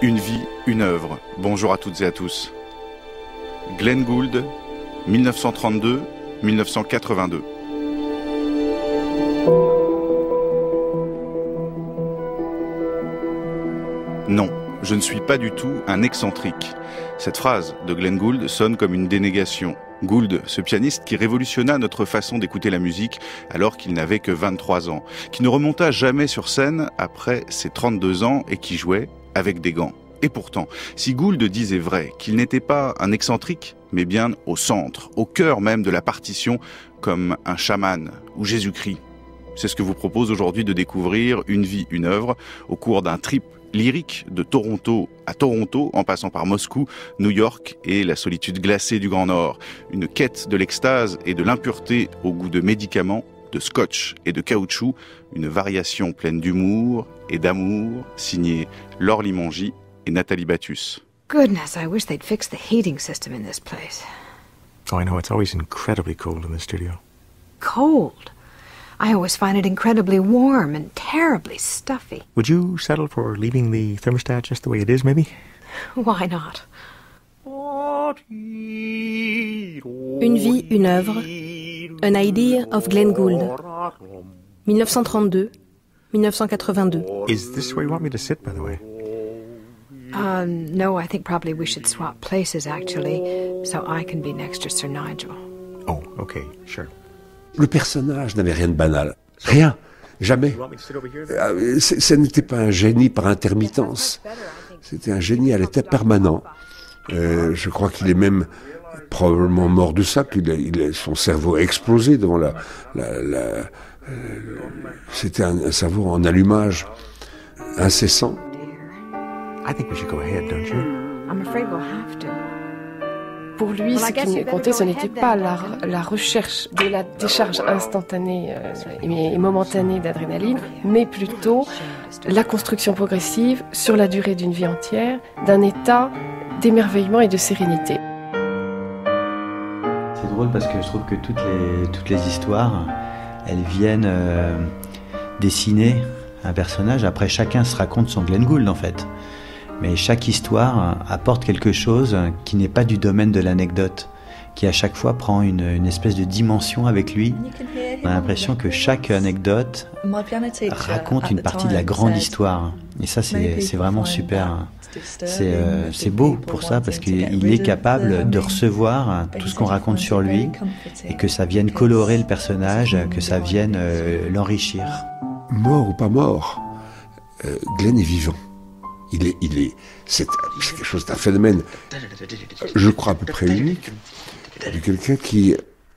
Une vie, une œuvre. Bonjour à toutes et à tous. Glenn Gould, 1932-1982. Non, je ne suis pas du tout un excentrique. Cette phrase de Glenn Gould sonne comme une dénégation. Gould, ce pianiste qui révolutionna notre façon d'écouter la musique alors qu'il n'avait que 23 ans, qui ne remonta jamais sur scène après ses 32 ans et qui jouait avec des gants. Et pourtant, si Gould disait vrai qu'il n'était pas un excentrique, mais bien au centre, au cœur même de la partition, comme un chaman ou Jésus-Christ. C'est ce que vous propose aujourd'hui de découvrir Une vie, une œuvre au cours d'un trip lyrique de Toronto à Toronto, en passant par Moscou, New York et la solitude glacée du Grand Nord. Une quête de l'extase et de l'impureté au goût de médicaments, de scotch et de caoutchouc, une variation pleine d'humour et d'amour, signée Laure Limongi et Nathalie Battus. Goodness, I wish they'd fix the heating system in this place. Oh, I know, it's always incredibly cold in the studio. Cold? I always find it incredibly warm and terribly stuffy. Would you settle for leaving the thermostat just the way it is, maybe? Why not? Une vie, une œuvre. An Idea of Glenn Gould. 1932-1982. Is this where you want me to sit, by the way? Um, no, I think probably we should swap places actually, so I can be next to Sir Nigel. Oh, okay, sure. Le personnage n'avait rien de banal. Rien. Jamais. C- Ce n'était pas un génie par intermittence. C'était un génie à l'état permanent. Euh, je crois qu'il est même probablement mort de ça, qu'il a- il a- son cerveau a explosé devant la... la- la- euh, C'était un, un cerveau en allumage incessant. I think we should go ahead, don't you? I'm afraid we'll have to. Pour lui, ce qui comptait, ce n'était pas la, la recherche de la décharge instantanée euh, et, et momentanée d'adrénaline, mais plutôt la construction progressive sur la durée d'une vie entière d'un état d'émerveillement et de sérénité. C'est drôle parce que je trouve que toutes les, toutes les histoires, elles viennent euh, dessiner un personnage. Après, chacun se raconte son Glenn Gould en fait. Mais chaque histoire apporte quelque chose qui n'est pas du domaine de l'anecdote, qui à chaque fois prend une, espèce de dimension avec lui. On a l'impression que chaque anecdote raconte une partie de la grande histoire. Et ça, c'est vraiment super. C'est euh, c'est beau pour ça parce qu'il est capable de recevoir tout ce qu'on raconte sur lui et que ça vienne colorer le personnage, que ça vienne euh, l'enrichir. Mort ou pas mort, euh, Glenn est vivant. Il est, il est, c'est quelque chose d'un phénomène, je crois à peu près unique, de quelqu'un qui,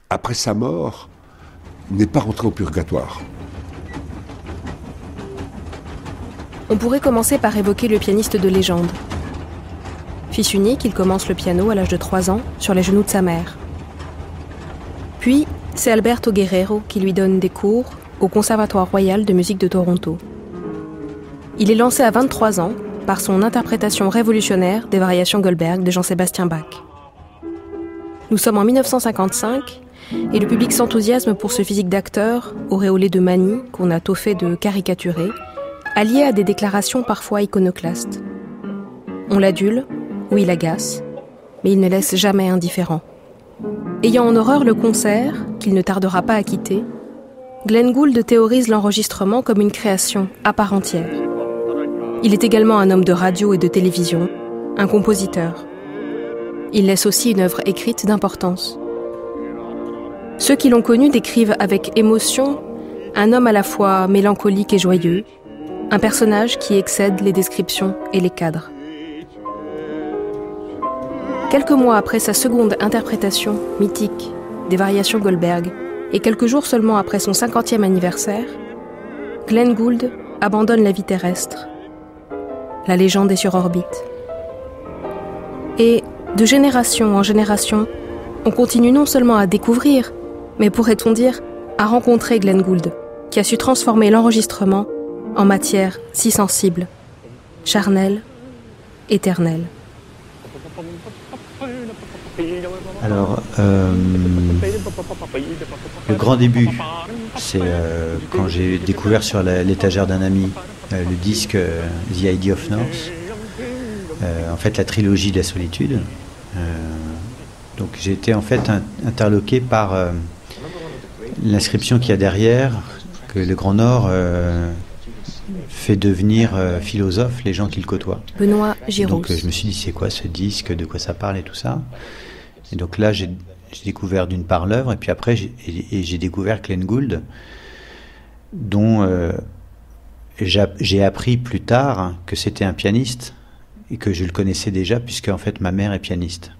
après sa mort, n'est pas rentré au purgatoire. On pourrait commencer par évoquer le pianiste de légende. Fils unique, il commence le piano à l'âge de 3 ans sur les genoux de sa mère. Puis, c'est Alberto Guerrero qui lui donne des cours au Conservatoire royal de musique de Toronto. Il est lancé à 23 ans par son interprétation révolutionnaire des variations Goldberg de Jean-Sébastien Bach. Nous sommes en 1955 et le public s'enthousiasme pour ce physique d'acteur, auréolé de manie qu'on a tôt fait de caricaturer, allié à des déclarations parfois iconoclastes. On l'adule, ou il agace, mais il ne laisse jamais indifférent. Ayant en horreur le concert, qu'il ne tardera pas à quitter, Glenn Gould théorise l'enregistrement comme une création à part entière. Il est également un homme de radio et de télévision, un compositeur. Il laisse aussi une œuvre écrite d'importance. Ceux qui l'ont connu décrivent avec émotion un homme à la fois mélancolique et joyeux, un personnage qui excède les descriptions et les cadres. Quelques mois après sa seconde interprétation mythique des variations Goldberg, et quelques jours seulement après son 50e anniversaire, Glenn Gould abandonne la vie terrestre. La légende est sur orbite. Et de génération en génération, on continue non seulement à découvrir, mais pourrait-on dire à rencontrer Glenn Gould, qui a su transformer l'enregistrement en matière si sensible, charnelle, éternelle. Alors, euh, le grand début, c'est euh, quand j'ai découvert sur l'étagère d'un ami euh, le disque The Idea of North. en fait la trilogie de la solitude. donc j'ai été en fait interloqué par l'inscription qu'il y a derrière, que le Grand Nord fait devenir philosophe les gens qu'il côtoie. Benoît Giraud. Donc je me suis dit c'est quoi ce disque, de quoi ça parle et tout ça? Et donc là j'ai découvert d'une part l'œuvre et puis après j'ai découvert Glenn Gould dont j'ai appris plus tard que c'était un pianiste et que je le connaissais déjà puisque en fait ma mère est pianiste.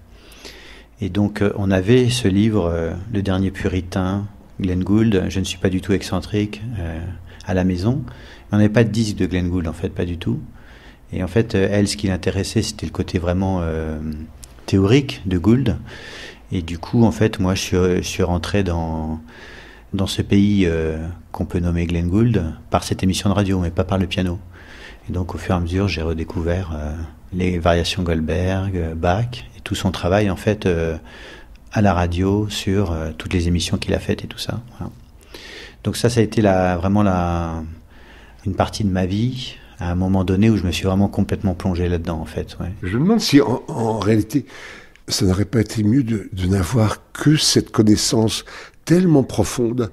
Et donc euh, on avait ce livre, euh, Le dernier puritain, Glenn Gould, Je ne suis pas du tout excentrique, euh, à la maison. On n'avait pas de disque de Glenn Gould en fait, pas du tout. Et en fait, elle, ce qui l'intéressait, c'était le côté vraiment théorique de Gould. Et du coup, en fait, moi, je suis, rentré dans dans ce pays euh, qu'on peut nommer Glenn Gould par cette émission de radio, mais pas par le piano. Et donc au fur et à mesure, j'ai redécouvert euh, les variations Goldberg, euh, Bach et tout son travail en fait à la radio sur toutes les émissions qu'il a faites et tout ça. Donc ça, ça a été vraiment une partie de ma vie à un moment donné où je me suis vraiment complètement plongé là-dedans en fait. Je me demande si en, réalité ça n'aurait pas été mieux de, n'avoir que cette connaissance tellement profonde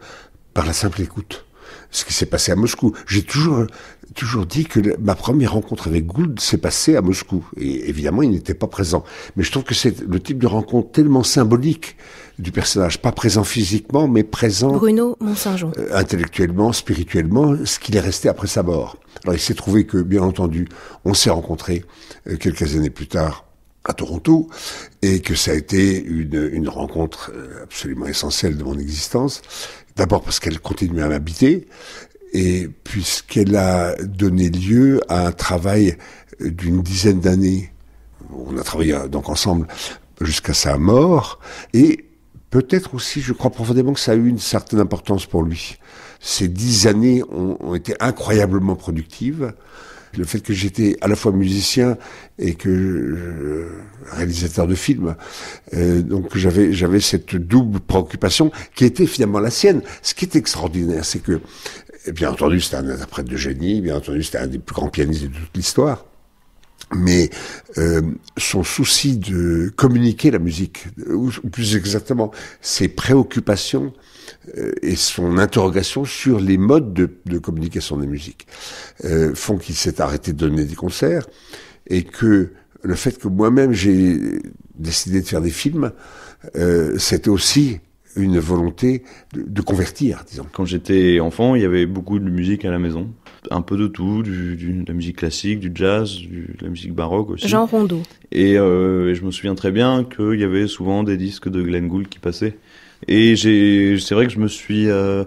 par la simple écoute. Ce qui s'est passé à Moscou. J'ai toujours, toujours dit que ma première rencontre avec Gould s'est passée à Moscou. Et évidemment, il n'était pas présent. Mais je trouve que c'est le type de rencontre tellement symbolique du personnage, pas présent physiquement, mais présent Bruno Mont-Saint-Jean. Euh, intellectuellement, spirituellement, ce qu'il est resté après sa mort. Alors il s'est trouvé que, bien entendu, on s'est rencontrés euh, quelques années plus tard à Toronto et que ça a été une, une rencontre euh, absolument essentielle de mon existence. D'abord parce qu'elle continue à m'habiter et puisqu'elle a donné lieu à un travail d'une dizaine d'années. On a travaillé donc ensemble jusqu'à sa mort et peut-être aussi, je crois profondément que ça a eu une certaine importance pour lui. Ces dix années ont, été incroyablement productives le fait que j'étais à la fois musicien et que réalisateur de films, euh, donc j'avais j'avais cette double préoccupation qui était finalement la sienne. Ce qui est extraordinaire, c'est que bien entendu c'était un interprète de génie, bien entendu c'était un des plus grands pianistes de toute l'histoire. Mais euh, son souci de communiquer la musique, ou plus exactement ses préoccupations euh, et son interrogation sur les modes de, de communication des musiques euh, font qu'il s'est arrêté de donner des concerts et que le fait que moi-même j'ai décidé de faire des films, euh, c'était aussi une volonté de, de, convertir, disons. Quand j'étais enfant, il y avait beaucoup de musique à la maison. Un peu de tout, du, du, de la musique classique, du jazz, du, de la musique baroque aussi. Jean Rondeau. Et, euh, et je me souviens très bien qu'il y avait souvent des disques de Glenn Gould qui passaient. Et c'est vrai que je me suis euh,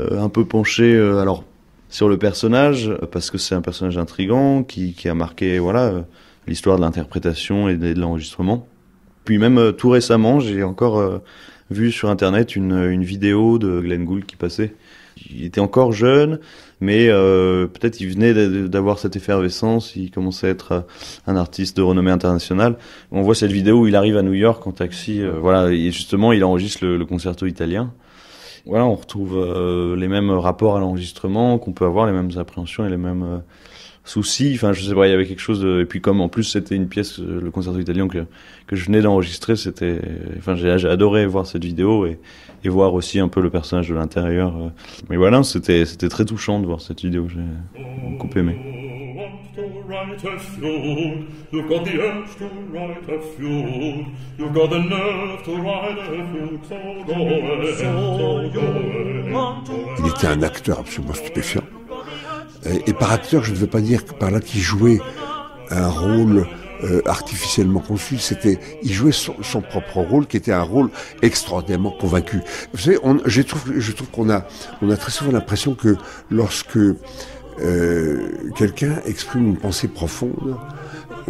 euh un peu penché, euh, alors sur le personnage parce que c'est un personnage intrigant qui, qui a marqué voilà l'histoire de l'interprétation et de, l'enregistrement. Puis même tout récemment, j'ai encore vu sur internet une, une vidéo de Glenn Gould qui passait. Il était encore jeune, mais euh, peut-être il venait d'avoir cette effervescence, il commençait à être un artiste de renommée internationale. On voit cette vidéo où il arrive à New York en taxi, euh, voilà, et justement il enregistre le, le concerto italien. Voilà, on retrouve euh, les mêmes rapports à l'enregistrement, qu'on peut avoir les mêmes appréhensions et les mêmes euh, soucis. Enfin, je sais pas, il y avait quelque chose de... Et puis comme en plus c'était une pièce, euh, le concerto italien que, que je venais d'enregistrer, c'était... Enfin, j'ai adoré voir cette vidéo et, et voir aussi un peu le personnage de l'intérieur. Mais voilà, c'était c'était très touchant de voir cette vidéo, j'ai beaucoup aimé. Il était un acteur absolument stupéfiant. Et, par acteur, je ne veux pas dire que par là qu'il jouait un rôle euh, artificiellement conçu. C'était, il jouait son, son, propre rôle, qui était un rôle extraordinairement convaincu. Vous savez, on, je trouve, je trouve qu'on a, on a très souvent l'impression que lorsque euh, quelqu'un exprime une pensée profonde,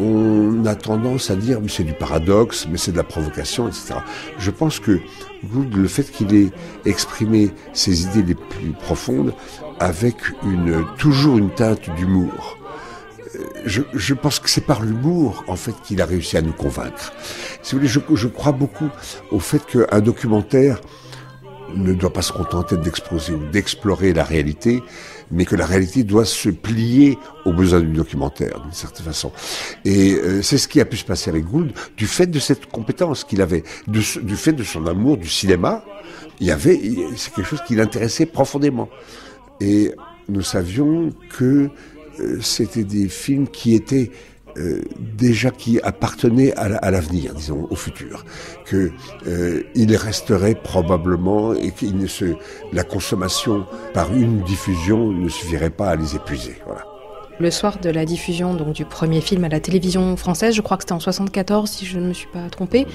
on a tendance à dire mais c'est du paradoxe, mais c'est de la provocation, etc. Je pense que le fait qu'il ait exprimé ses idées les plus profondes avec une toujours une teinte d'humour. Euh, je, pense que c'est par l'humour en fait qu'il a réussi à nous convaincre. Si vous voulez, je crois beaucoup au fait qu'un documentaire ne doit pas se contenter d'exposer ou d'explorer la réalité, mais que la réalité doit se plier aux besoins du documentaire, d'une certaine façon. Et euh, c'est ce qui a pu se passer avec Gould, du fait de cette compétence qu'il avait, du fait de son amour du cinéma, il y avait, c'est quelque chose qui l'intéressait profondément. Et nous savions que euh, c'était des films qui étaient euh, déjà qui appartenaient à l'avenir, disons, au futur, que euh, il resterait probablement et qu'il ne se, la consommation par une diffusion ne suffirait pas à les épuiser. Voilà. Le soir de la diffusion donc du premier film à la télévision française, je crois que c'était en 74 si je ne me suis pas trompée.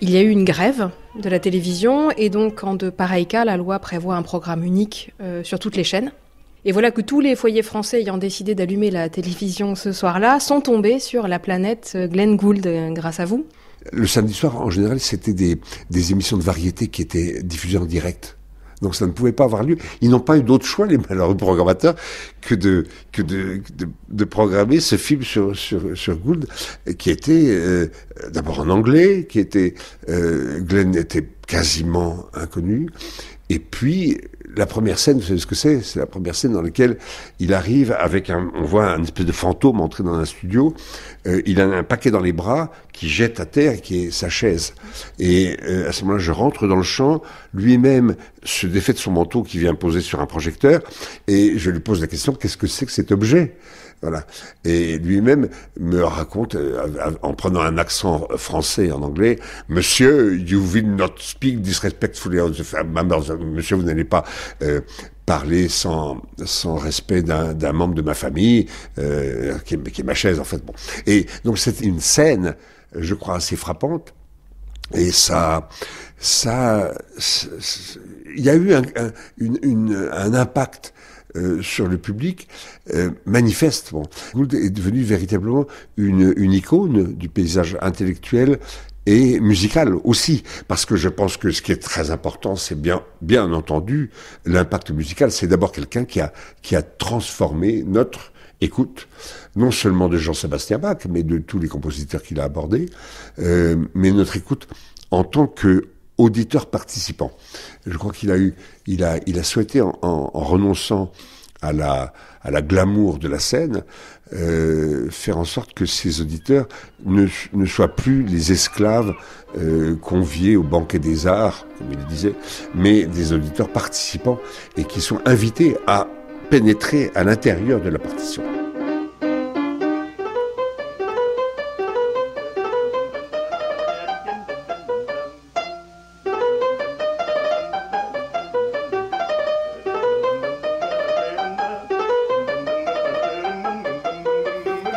Il y a eu une grève de la télévision et donc en de pareils cas, la loi prévoit un programme unique euh, sur toutes les chaînes. Et voilà que tous les foyers français ayant décidé d'allumer la télévision ce soir-là sont tombés sur la planète Glenn Gould euh, grâce à vous. Le samedi soir, en général, c'était des, émissions de variété qui étaient diffusées en direct. Donc ça ne pouvait pas avoir lieu. Ils n'ont pas eu d'autre choix, les malheureux programmateurs, que de, programmer ce film sur, Gould, qui était euh, d'abord en anglais, qui était... Euh, Glenn était quasiment inconnu. Et puis, la première scène, vous savez ce que c'est C'est la première scène dans laquelle il arrive avec un, on voit un espèce de fantôme entrer dans un studio. Euh, il a un paquet dans les bras qui jette à terre, qui est sa chaise. Et euh, à ce moment-là, je rentre dans le champ. Lui-même se défait de son manteau qui vient poser sur un projecteur, et je lui pose la question qu'est-ce que c'est que cet objet? Voilà. Et lui-même me raconte, euh, en prenant un accent français en anglais, Monsieur, you will not speak disrespectfully of the Monsieur, vous n'allez pas euh, parler sans, sans respect d'un membre de ma famille, euh, qui, est, ma chaise en fait. Bon. Et donc c'est une scène, je crois, assez frappante. Et ça, ça, il y a eu un, un, une, un impact euh, sur le public euh, manifeste. Gould est devenu véritablement une, une icône du paysage intellectuel et musical aussi, parce que je pense que ce qui est très important, c'est bien, bien entendu, l'impact musical. C'est d'abord quelqu'un qui a, qui a transformé notre écoute, non seulement de Jean-Sébastien Bach, mais de tous les compositeurs qu'il a abordés, euh, mais notre écoute en tant que auditeur participant. Je crois qu'il a eu, il a, il a souhaité en, en, en renonçant à la, à la glamour de la scène, euh, faire en sorte que ces auditeurs ne, ne soient plus les esclaves euh, conviés au banquet des arts, comme il disait, mais des auditeurs participants et qui sont invités à pénétrer à l'intérieur de la partition.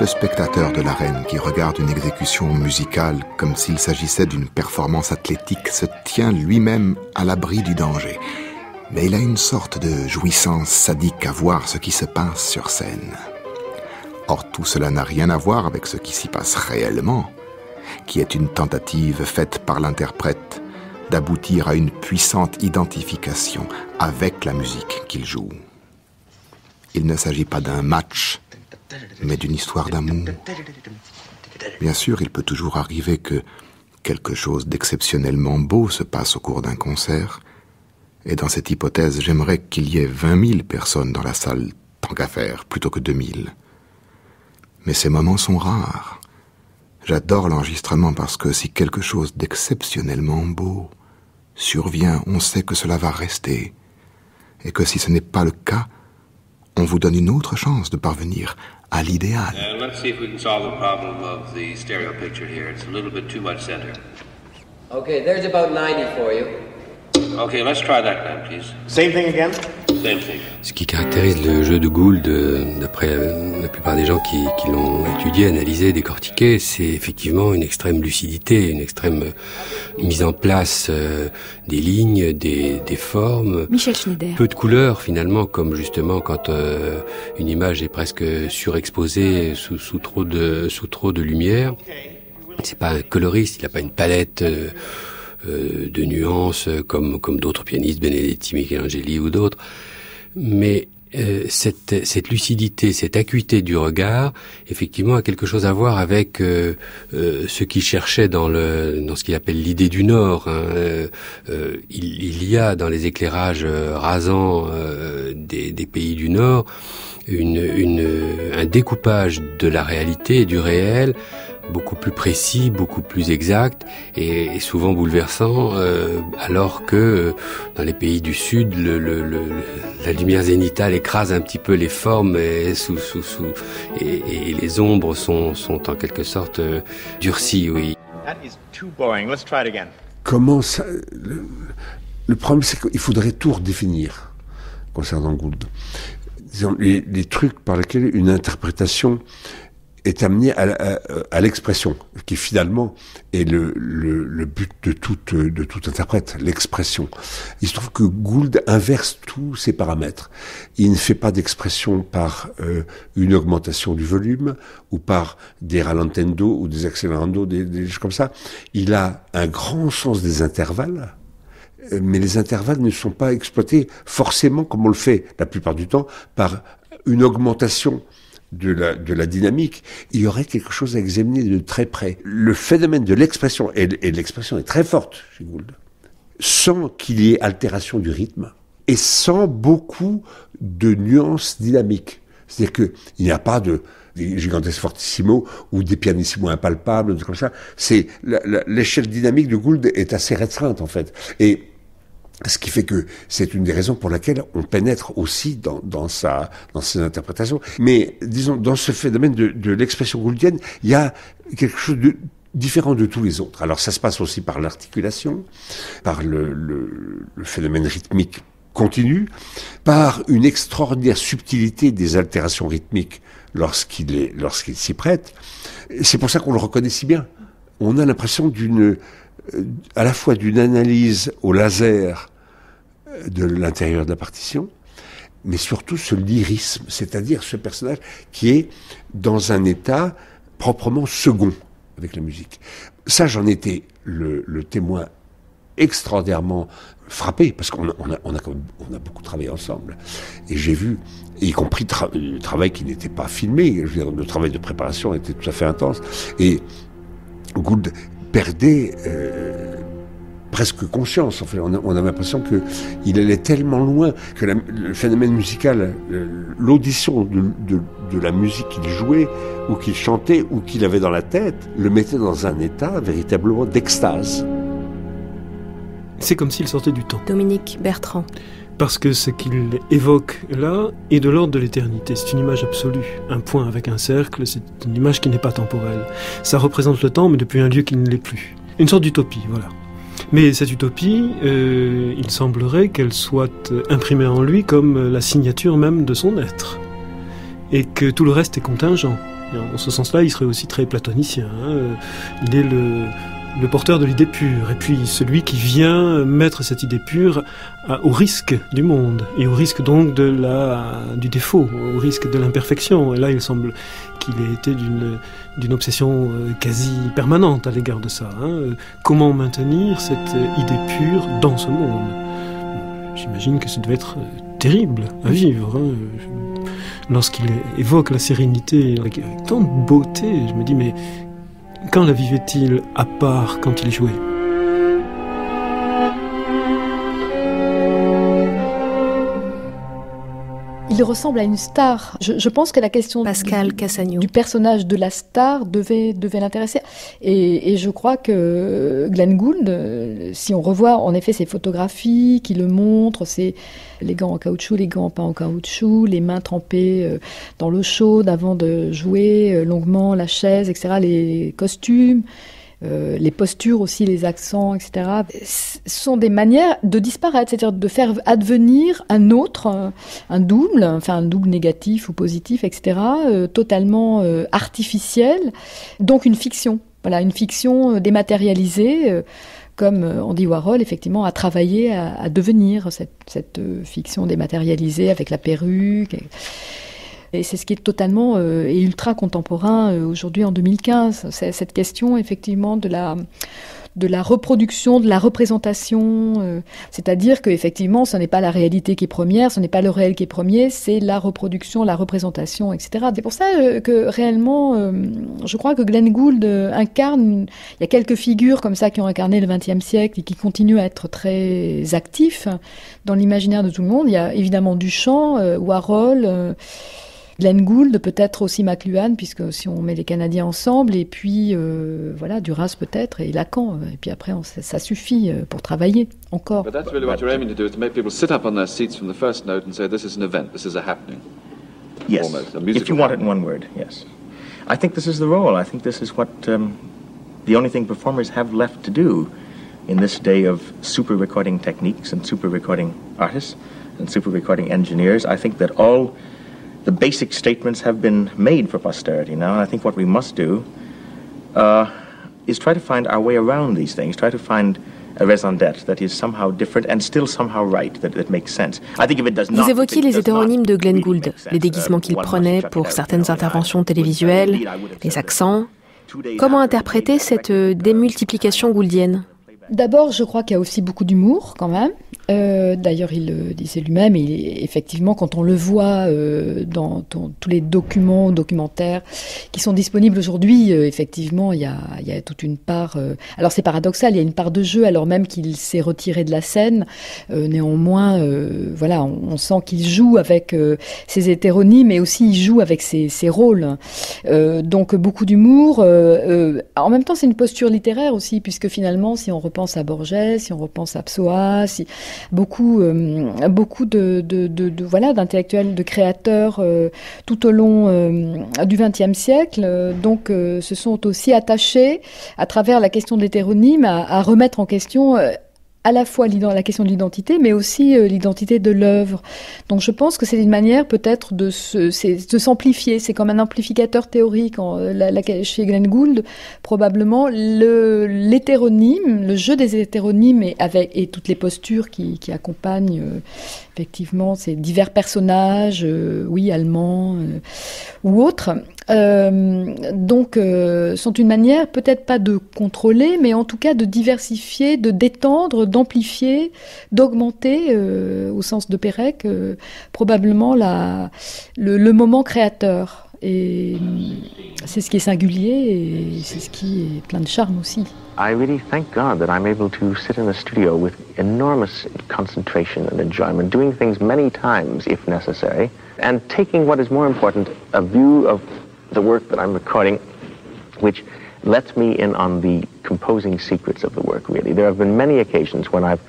Le spectateur de l'arène qui regarde une exécution musicale comme s'il s'agissait d'une performance athlétique se tient lui-même à l'abri du danger. Mais il a une sorte de jouissance sadique à voir ce qui se passe sur scène. Or tout cela n'a rien à voir avec ce qui s'y passe réellement, qui est une tentative faite par l'interprète d'aboutir à une puissante identification avec la musique qu'il joue. Il ne s'agit pas d'un match mais d'une histoire d'amour. Bien sûr, il peut toujours arriver que quelque chose d'exceptionnellement beau se passe au cours d'un concert, et dans cette hypothèse, j'aimerais qu'il y ait vingt mille personnes dans la salle, tant qu'à faire, plutôt que deux mille. Mais ces moments sont rares. J'adore l'enregistrement parce que si quelque chose d'exceptionnellement beau survient, on sait que cela va rester, et que si ce n'est pas le cas, on vous donne une autre chance de parvenir à l'idéal. Uh, let's see if we can solve the problem of the stereo picture here. It's a little bit too much center. Okay, there's about 90 for you. Okay, let's try that then, please. Same thing again? Same thing. Ce qui caractérise le jeu de Gould, euh, d'après euh, la plupart des gens qui, qui l'ont étudié, analysé, décortiqué, c'est effectivement une extrême lucidité, une extrême euh, mise en place des lignes, des, des formes. Michel Schneider. Peu de couleurs finalement, comme justement quand une image est presque surexposée sous, sous trop de sous trop de lumière. C'est pas un coloriste, il n'a pas une palette. Euh, de nuances comme comme d'autres pianistes, Benedetti, Michelangeli ou d'autres. Mais euh, cette, cette, lucidité, cette acuité du regard, effectivement, a quelque chose à voir avec euh, euh, ce qu'il cherchait dans, le, dans ce qu'il appelle l'idée du Nord. Hein. Il, il, y a dans les éclairages rasants des, des, pays du Nord une, une, un découpage de la réalité et du réel beaucoup plus précis, beaucoup plus exact et, souvent bouleversant, euh, alors que euh, dans les pays du Sud, le, le, le, la lumière zénitale écrase un petit peu les formes et, sous, sous, sous, et, les ombres sont, sont en quelque sorte euh, durcies, oui. Comment ça... Le, problème, c'est qu'il faudrait tout redéfinir concernant Gould. Disons, les, les trucs par lesquels une interprétation est amené à, l'expression, qui finalement est le, le, but de tout, de tout interprète, l'expression. Il se trouve que Gould inverse tous ces paramètres. Il ne fait pas d'expression par euh, une augmentation du volume ou par des ralentendo ou des accélérando, des, des choses comme ça. Il a un grand sens des intervalles euh, mais les intervalles ne sont pas exploités forcément comme on le fait la plupart du temps par une augmentation de la, dynamique, il y aurait quelque chose à examiner de très près. Le phénomène de l'expression, et, l'expression est très forte chez Gould, sans qu'il y ait altération du rythme, et sans beaucoup de nuances dynamiques. C'est-à-dire qu'il n'y a pas de des fortissimo ou des pianissimo impalpables, comme ça. C'est l'échelle dynamique de Gould est assez restreinte en fait. Et ce qui fait que c'est une des raisons pour laquelle on pénètre aussi dans, dans, sa, dans ses interprétations. Mais disons, dans ce phénomène de, de l'expression gouldienne, il y a quelque chose de différent de tous les autres. Alors ça se passe aussi par l'articulation, par le, le, le phénomène rythmique continu, par une extraordinaire subtilité des altérations rythmiques lorsqu'il lorsqu'il s'y prête. C'est pour ça qu'on le reconnaît si bien. On a l'impression d'une à la fois d'une analyse au laser de l'intérieur de la partition, mais surtout ce lyrisme, c'est-à-dire ce personnage qui est dans un état proprement second avec la musique. Ça, j'en étais le, témoin extraordinairement frappé, parce qu'on a, beaucoup travaillé ensemble. Et j'ai vu, y compris le travail qui n'était pas filmé, le travail de préparation était tout à fait intense. Et Gould perdait euh, presque conscience. En fait, on, a, l'impression que il allait tellement loin que le phénomène musical, l'audition de, la musique qu'il jouait ou qu'il chantait ou qu'il avait dans la tête, le mettait dans un état véritablement d'extase. C'est comme s'il sortait du temps. Dominique Bertrand parce que ce qu'il évoque là est de l'ordre de l'éternité. C'est une image absolue. Un point avec un cercle, c'est une image qui n'est pas temporelle. Ça représente le temps, mais depuis un lieu qui ne l'est plus. Une sorte d'utopie, voilà. Mais cette utopie, euh, il semblerait qu'elle soit imprimée en lui comme la signature même de son être. Et que tout le reste est contingent. en ce sens-là, il serait aussi très platonicien. Hein. Il est le, le porteur de l'idée pure, et puis celui qui vient mettre cette idée pure au risque du monde, et au risque donc de la, du défaut, au risque de l'imperfection. Et là, il semble qu'il ait été d'une, obsession euh, quasi permanente à l'égard de ça. Hein. Comment maintenir cette idée pure dans ce monde? J'imagine que ça devait être euh, terrible à vivre. Hein. Lorsqu'il évoque la sérénité avec tant de beauté, je me dis mais quand la vivait-il à part quand il jouait? Il ressemble à une star. Je, pense que la question Pascal du, du personnage de la star devait, devait l'intéresser. Et, je crois que Glenn Gould, euh, si on revoit en effet ses photographies qui le montrent, c'est les gants en caoutchouc, les gants pas en caoutchouc, les mains trempées euh, dans l'eau chaude avant de jouer euh, longuement, la chaise, etc., les costumes. Euh, les postures aussi, les accents, etc., sont des manières de disparaître, c'est-à-dire de faire advenir un autre, un double, enfin un double négatif ou positif, etc., euh, totalement euh, artificiel, donc une fiction. Voilà, une fiction dématérialisée comme Andy Warhol, effectivement, a travaillé à, devenir cette, fiction dématérialisée avec la perruque. C'est ce qui est totalement euh, et ultra contemporain euh, aujourd'hui en 2015. C'est cette question effectivement de la reproduction, de la représentation. euh, C'est-à-dire qu'effectivement, ce n'est pas la réalité qui est première, ce n'est pas le réel qui est premier, c'est la reproduction, la représentation, etc. C'est pour ça que réellement, je crois que Glenn Gould incarne. Il y a quelques figures comme ça qui ont incarné le XXe siècle et qui continuent à être très actifs dans l'imaginaire de tout le monde. Il y a évidemment Duchamp, Warhol. Euh, Glenn Gould, peut-être aussi McLuhan, puisque si on met les Canadiens ensemble, et puis euh, voilà, Duras peut-être, et Lacan, et puis après on- ça, ça suffit euh, pour travailler encore. But that's really what you're aiming to do, is to make people sit up on their seats from the first note and say, this is an event, this is a happening. Yes. Almost, a if you want it in one word, yes. I think this is the role. I think this is what um, the only thing performers have left to do in this day of super recording techniques and super recording artists and super recording engineers. I think that all the basic statements have been made for posterity now, and I think what we must do uh, is try to find our way around these things, try to find a raison d'être that is somehow different and still somehow right, that, that makes sense. I think if it does not, Vous évoquiez les hétéronymes de Glenn Gould, les uh, déguisements qu'il prenait pour certaines interventions télévisuelles, les accents. Comment interpréter cette euh, démultiplication gouldienne? D'abord, je crois qu'il y a aussi beaucoup d'humour quand même. Euh, D'ailleurs, il le disait lui-même, effectivement, quand on le voit euh, dans, tous les documents, documentaires qui sont disponibles aujourd'hui, euh, effectivement, il y, a, toute une part. alors, c'est paradoxal, il y a une part de jeu, alors même qu'il s'est retiré de la scène. Néanmoins, voilà, on, sent qu'il joue avec ses hétéronymes, mais aussi il joue avec ses, ses rôles. Donc, beaucoup d'humour. en même temps, c'est une posture littéraire aussi, puisque finalement, si on repense à Borges, si on repense à Pessoa, si beaucoup, euh, beaucoup de, de, voilà d'intellectuels, de créateurs euh, tout au long euh, du XXe siècle, donc se sont aussi attachés à travers la question de l'hétéronyme à remettre en question. À la fois la question de l'identité, mais aussi euh, l'identité de l'œuvre. Donc je pense que c'est une manière peut-être de se, de s'amplifier. C'est comme un amplificateur théorique en, euh, chez Glenn Gould, probablement le l'hétéronyme, le jeu des hétéronymes et avec et toutes les postures qui, qui accompagnent euh, effectivement ces divers personnages, euh, oui allemands ou autres. Euh, donc euh, sont une manière peut-être pas de contrôler, mais en tout cas de diversifier, de d'étendre, d'amplifier, d'augmenter, euh, au sens de Pérec, probablement la, le, le moment créateur. Et c'est ce qui est singulier et c'est ce qui est plein de charme aussi. I really thank God that I'm able to sit in the studio with enormous concentration and enjoyment, doing things many times if necessary, and taking what is more important, a view of the work that I'm recording, which lets me in on the composing secrets of the work, really. There have been many occasions when I've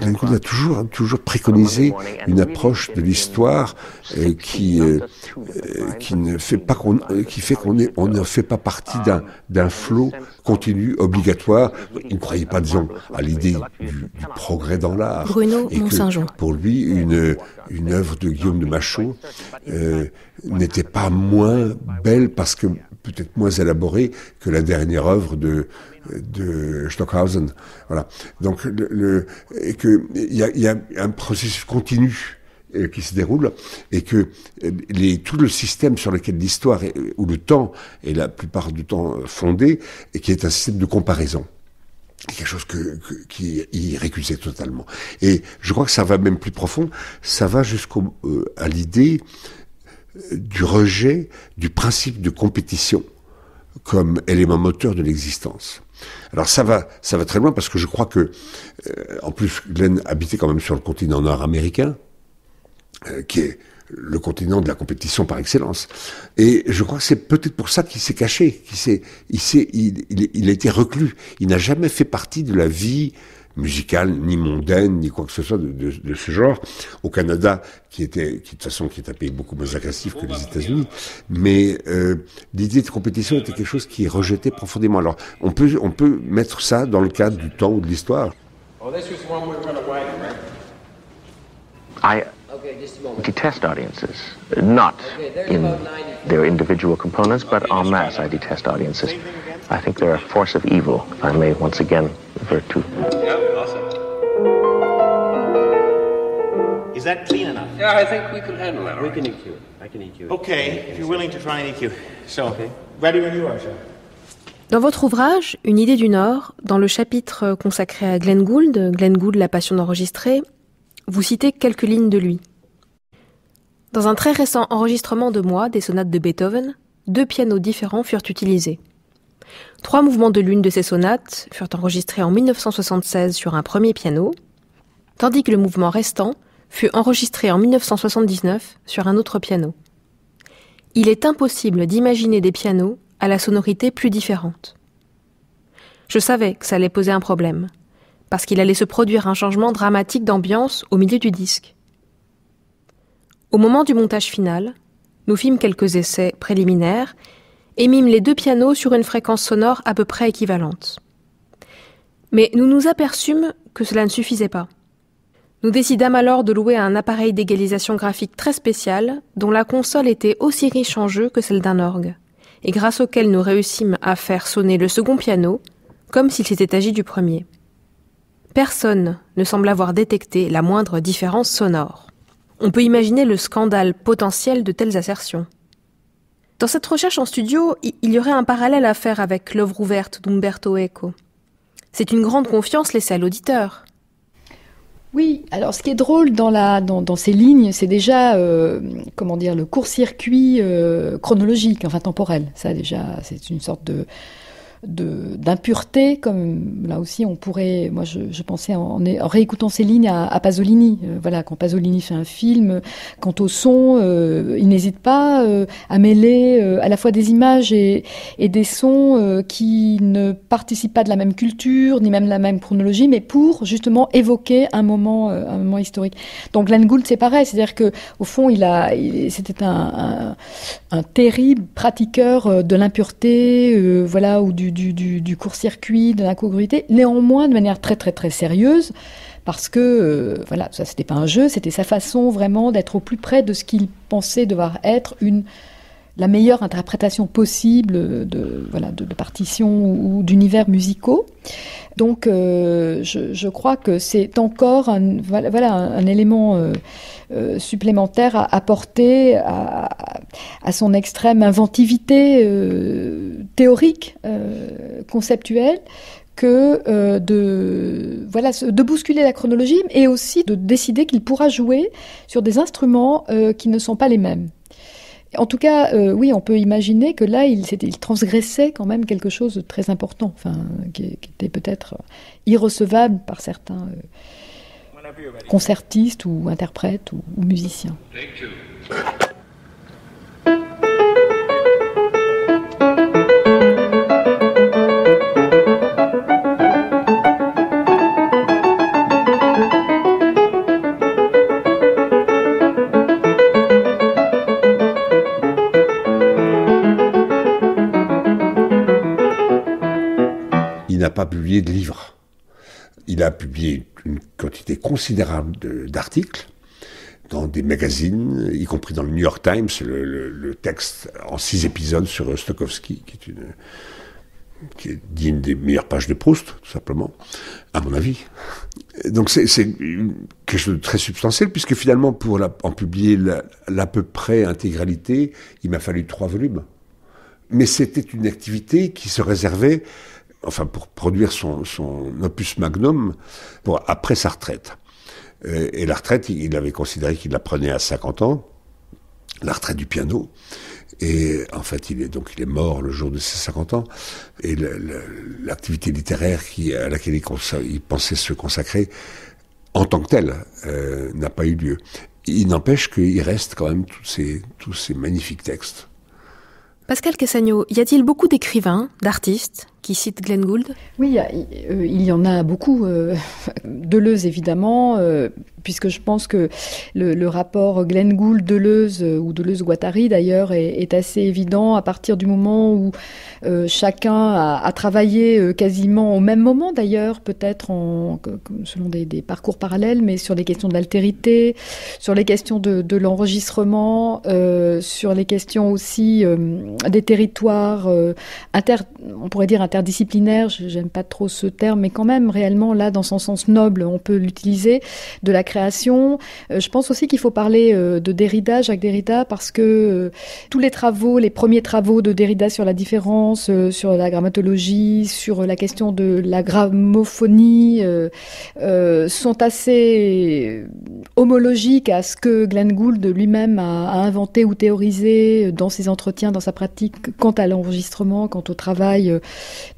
Glenn Gould a toujours, toujours préconisé une approche de l'histoire euh, qui, euh, euh, qui ne fait pas qu'on, qui fait qu'on est, on ne fait pas partie d'un, d'un flot continu, obligatoire. Il ne croyait pas, disons, à l'idée du, du progrès dans l'art. Bruno Et que. Pour lui, une, une œuvre de Guillaume de Machaut euh, n'était pas moins belle parce que peut-être moins élaborée que la dernière œuvre de, de Stockhausen. Voilà. Donc, il y a, un processus continu euh, qui se déroule et que euh, tout le système sur lequel l'histoire est- ou le temps est la plupart du temps euh, fondé et qui est un système de comparaison quelque chose qui y récusait totalement. Et je crois que ça va même plus profond, ça va jusqu'au euh, à l'idée euh, du rejet du principe de compétition comme élément moteur de l'existence. Alors ça va, ça va très loin parce que je crois que, euh, en plus, Glenn habitait quand même sur le continent nord-américain, euh, qui est le continent de la compétition par excellence. Et je crois que c'est peut-être pour ça qu'il s'est caché, qu'il s'est, il a été reclus. Il n'a jamais fait partie de la vie musicale, ni mondaine, ni quoi que ce soit de, de, de ce genre. Au Canada, qui était, qui de toute façon, qui est un pays beaucoup moins agressif que les États-Unis, mais euh, l'idée de compétition était quelque chose qui est rejeté profondément. Alors, on peut, on peut mettre ça dans le cadre du temps ou de l'histoire. Oh, this was one we're gonna wagon, right? I detest audiences. Not in their individual components, but en masse, I detest audiences. I think they're a force of evil, if I may once again revert to that clean enough? Yeah, I think we can handle that. We can EQ. I can EQ. Okay, if you're willing to try an EQ. So, Dans votre ouvrage, Une idée du Nord, dans le chapitre consacré à Glenn Gould, Glenn Gould, la passion d'enregistrer, vous citez quelques lignes de lui. Dans un très récent enregistrement de moi des sonates de Beethoven, deux pianos différents furent utilisés. Trois mouvements de l'une de ces sonates furent enregistrés en 1976 sur un premier piano, tandis que le mouvement restant fut enregistré en 1979 sur un autre piano. Il est impossible d'imaginer des pianos à la sonorité plus différente. Je savais que ça allait poser un problème, parce qu'il allait se produire un changement dramatique d'ambiance au milieu du disque. Au moment du montage final, nous fîmes quelques essais préliminaires et mîmes les deux pianos sur une fréquence sonore à peu près équivalente. Mais nous nous aperçûmes que cela ne suffisait pas. Nous décidâmes alors de louer un appareil d'égalisation graphique très spécial, dont la console était aussi riche en jeux que celle d'un orgue, et grâce auquel nous réussîmes à faire sonner le second piano, comme s'il s'était agi du premier. Personne ne semble avoir détecté la moindre différence sonore. On peut imaginer le scandale potentiel de telles assertions. Dans cette recherche en studio, il y aurait un parallèle à faire avec l'œuvre ouverte d'Umberto Eco. C'est une grande confiance laissée à l'auditeur. Oui, alors ce qui est drôle dans, la, dans, ces lignes, c'est déjà, euh, comment dire, le court-circuit euh, chronologique, enfin temporel. Ça déjà, c'est une sorte de, d'impureté, comme là aussi on pourrait, moi je, je pensais en, réécoutant ces lignes à, Pasolini, euh, voilà, quand Pasolini fait un film, quant au son, euh, il n'hésite pas euh, à mêler à la fois des images et, et des sons qui ne participent pas de la même culture, ni même de la même chronologie, mais pour justement évoquer un moment, un moment historique. Donc Glenn Gould c'est pareil, c'est-à-dire que au fond il a, c'était un, un, un, terrible pratiqueur de l'impureté, voilà, ou du du, court-circuit, de l'incongruité, néanmoins de manière très très très sérieuse, parce que euh, voilà, ça c'était pas un jeu, c'était sa façon vraiment d'être au plus près de ce qu'il pensait devoir être une la meilleure interprétation possible de, voilà, de, partitions ou, d'univers musicaux. Donc, euh, je, crois que c'est encore un, voilà, élément euh, euh, supplémentaire à apporter à, son extrême inventivité théorique, conceptuelle, que de bousculer la chronologie et aussi de décider qu'il pourra jouer sur des instruments qui ne sont pas les mêmes. En tout cas, euh, oui, on peut imaginer que là, il, transgressait quand même quelque chose de très important, qui, était peut-être irrecevable par certains euh, concertistes ou interprètes ou musiciens. Pas publié de livres. Il a publié une quantité considérable d'articles dans des magazines, y compris dans le New York Times, le, texte en six épisodes sur Stokowski, qui est une qui est digne des meilleures pages de Proust, tout simplement, à mon avis. Donc c'est quelque chose de très substantiel, puisque finalement, pour en publier l'à peu près intégralité, il m'a fallu trois volumes. Mais c'était une activité qui se réservait enfin pour produire son, opus magnum après sa retraite. Et, la retraite, il avait considéré qu'il la prenait à 50 ans, la retraite du piano. Et en fait, il est donc il est mort le jour de ses 50 ans. Et l'activité littéraire qui, à laquelle il, pensait se consacrer en tant que telle euh, n'a pas eu lieu. Il n'empêche qu'il reste quand même tous ces, tous ces magnifiques textes. Pascal Cassagno, y a-t-il beaucoup d'écrivains, d'artistes? Qui citent Glenn Gould? Oui, euh, il y en a beaucoup. Euh, Deleuze, évidemment, euh, puisque je pense que le, rapport Glenn Gould-Deleuze, ou Deleuze-Guattari d'ailleurs, est, assez évident à partir du moment où chacun a, travaillé quasiment au même moment d'ailleurs, peut-être selon des, parcours parallèles, mais sur les questions de l'altérité, sur les questions de, l'enregistrement, sur les questions aussi des territoires inter, on pourrait dire interdisciplinaire, j'aime pas trop ce terme, mais quand même réellement là dans son sens noble, on peut l'utiliser, de la création. Euh, je pense aussi qu'il faut parler euh, de Derrida, Jacques Derrida, parce que euh, tous les travaux, les premiers travaux de Derrida sur la différence, sur la grammatologie, sur la question de la gramophonie, sont assez homologiques à ce que Glenn Gould lui-même a, a inventé ou théorisé dans ses entretiens, dans sa pratique, quant à l'enregistrement, quant au travail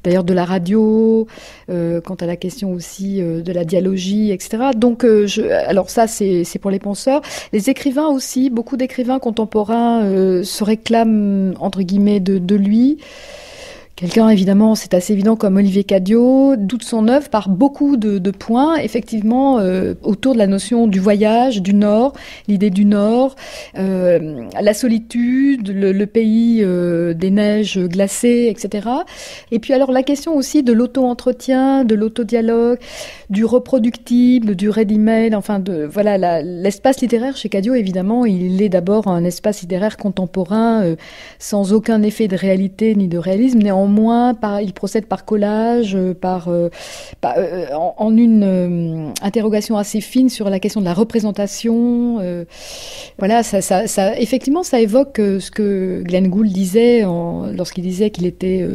d'ailleurs de la radio, euh, quant à la question aussi euh, de la dialogie, etc. Donc, euh, je, alors ça, c'est pour les penseurs. Les écrivains aussi, beaucoup d'écrivains contemporains se réclament, entre guillemets, de, de lui. Quelqu'un, évidemment, c'est assez évident comme Olivier Cadio, toute son œuvre par beaucoup de, points, effectivement, euh, autour de la notion du voyage, du Nord, l'idée du Nord, euh, la solitude, le, pays euh, des neiges glacées, etc. Et puis alors la question aussi de l'auto-entretien, de l'auto-dialogue, du reproductible, du ready-made, enfin, voilà, l'espace littéraire chez Cadio, évidemment, il est d'abord un espace littéraire contemporain, sans aucun effet de réalité ni de réalisme, néanmoins moins, par, il procède par collage, euh, par, euh, euh, en, une interrogation assez fine sur la question de la représentation. voilà, ça, effectivement, ça évoque ce que Glenn Gould disait lorsqu'il disait qu'il était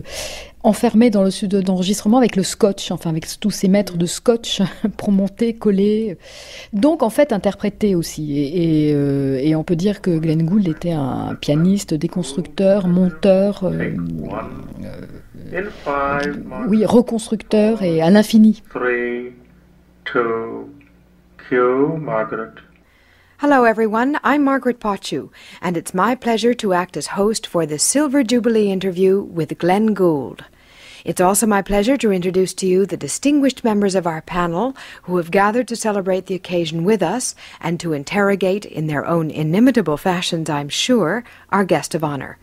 enfermé dans le sud d'enregistrement avec le scotch, enfin avec tous ces mètres de scotch pour monter, coller. Donc en fait interprété aussi. Et, euh, et, on peut dire que Glenn Gould était un pianiste, déconstructeur, monteur, euh, euh, oui, reconstructeur et à l'infini. Hello, everyone. I'm Margaret Pochu, and it's my pleasure to act as host for the Silver Jubilee interview with Glenn Gould. It's also my pleasure to introduce to you the distinguished members of our panel who have gathered to celebrate the occasion with us and to interrogate, in their own inimitable fashions, I'm sure, our guest of honor.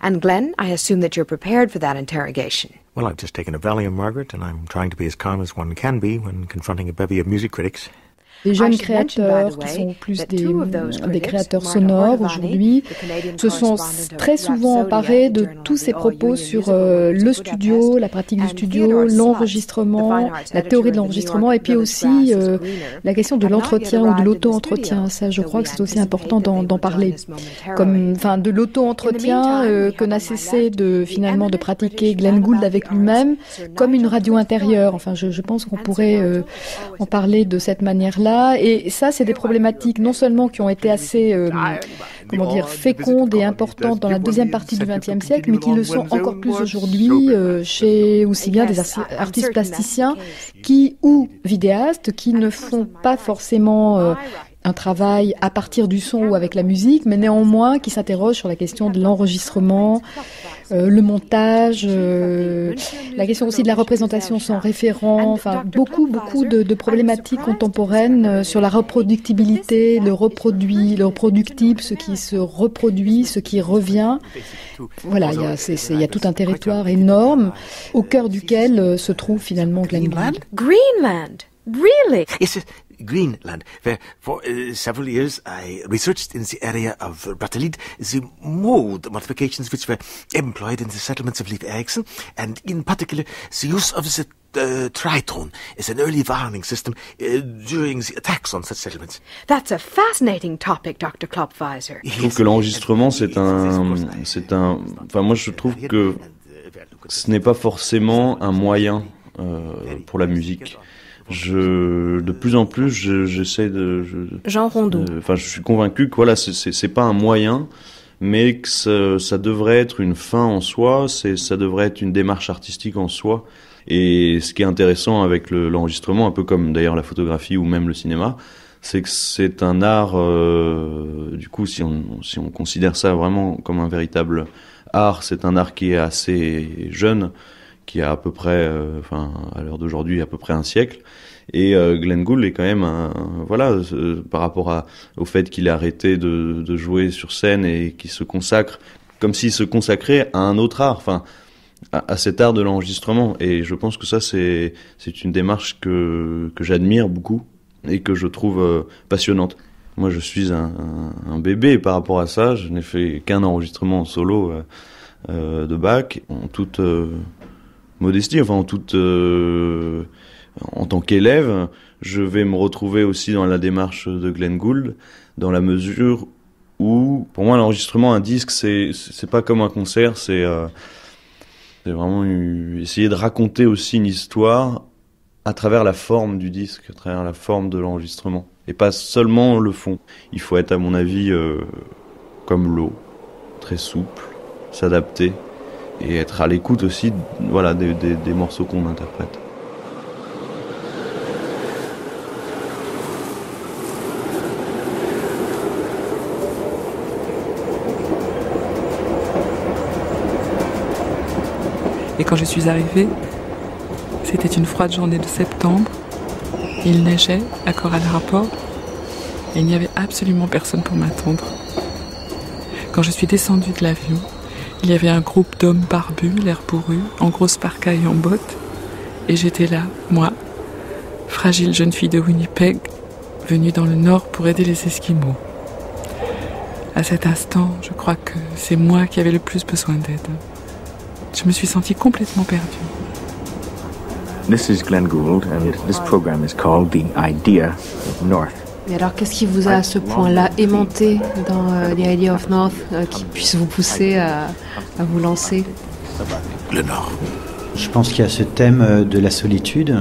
And Glenn, I assume that you're prepared for that interrogation. Well, I've just taken a Valium, Margaret, and I'm trying to be as calm as one can be when confronting a bevy of music critics. Les jeunes créateurs qui sont plus des, des créateurs sonores aujourd'hui se sont très souvent emparés de tous ces propos sur euh, le studio, la pratique du studio, l'enregistrement, la théorie de l'enregistrement et puis aussi euh, la question de l'entretien ou de l'auto-entretien. Ça, je crois que c'est aussi important d'en parler. Comme, enfin, de l'auto-entretien euh, que n'a cessé de finalement de pratiquer Glenn Gould avec lui-même comme une radio intérieure. Enfin, je, je pense qu'on pourrait en parler de cette manière-là et ça, c'est des problématiques non seulement qui ont été assez, euh, comment dire, fécondes et importantes dans la deuxième partie du XXe siècle, mais qui le sont encore plus aujourd'hui euh, chez aussi bien des artistes plasticiens qui ou vidéastes qui ne font pas forcément euh, un travail à partir du son ou avec la musique, mais néanmoins qui s'interroge sur la question de l'enregistrement, euh, le montage, euh, la question aussi de la représentation sans référent, enfin beaucoup beaucoup de, de problématiques contemporaines euh, sur la reproductibilité, le reproduit, le reproductible, ce qui se reproduit, ce qui revient. Voilà, il y a, il y a tout un territoire énorme au cœur duquel se trouve finalement Greenland. Greenland, really? Greenland, where for uh, several years I researched in the area of Brattalit the mode modifications which were employed in the settlements of Leif Erikson, and in particular the use of the uh, tritone as an early warning system uh, during the attacks on such settlements. That's a fascinating topic, Dr. Klopfweiser. Je trouve que l'enregistrement, c'est un, c'est un, enfin moi je trouve que ce n'est pas forcément un moyen euh, pour la musique je de plus en plus j'essaie de je, Jean Rondeau. Enfin, je suis convaincu que voilà, c'est pas un moyen, mais que ça, ça, devrait être une fin en soi. C'est ça devrait être une démarche artistique en soi. Et ce qui est intéressant avec l'enregistrement, un peu comme d'ailleurs la photographie ou même le cinéma, c'est que c'est un art. Euh, du coup, si on si on considère ça vraiment comme un véritable art, c'est un art qui est assez jeune qui a à peu près, euh, enfin à l'heure d'aujourd'hui, à peu près un siècle. Et euh, Glenn Gould est quand même un, voilà, par rapport au fait qu'il a arrêté de, jouer sur scène et qu'il se consacre comme s'il se consacrait à un autre art, enfin à, cet art de l'enregistrement. Et je pense que ça c'est une démarche que que j'admire beaucoup et que je trouve euh, passionnante. Moi, je suis un, bébé par rapport à ça. Je n'ai fait qu'un enregistrement en solo de Bach, en toute modestie, enfin en toute, euh, en tant qu'élève, je vais me retrouver aussi dans la démarche de Glenn Gould, dans la mesure où, pour moi, l'enregistrement, un disque, c'est c'est pas comme un concert, c'est euh, c'est vraiment essayer de raconter aussi une histoire à travers la forme du disque, à travers la forme de l'enregistrement, et pas seulement le fond. Il faut être, à mon avis, euh, comme l'eau, très souple, s'adapter et être à l'écoute aussi, voilà, des, morceaux qu'on interprète. Et quand je suis arrivée, c'était une froide journée de septembre. Il neigeait à Coral Rapport et il n'y avait absolument personne pour m'attendre. Quand je suis descendue de l'avion, il y avait un groupe d'hommes barbus, l'air bourru, en grosse parka et en bottes. Et j'étais là, moi, fragile jeune fille de Winnipeg, venue dans le nord pour aider les Esquimaux. À cet instant, je crois que c'est moi qui avais le plus besoin d'aide. Je me suis sentie complètement perdue. This is Glenn Gould, and this program is called The Idea of North. Et alors, qu'est-ce qui vous a à ce point-là aimanté dans euh, The Idea of North euh, qui puisse vous pousser à, à vous lancer? Le Nord. Je pense qu'il y a ce thème euh, de la solitude,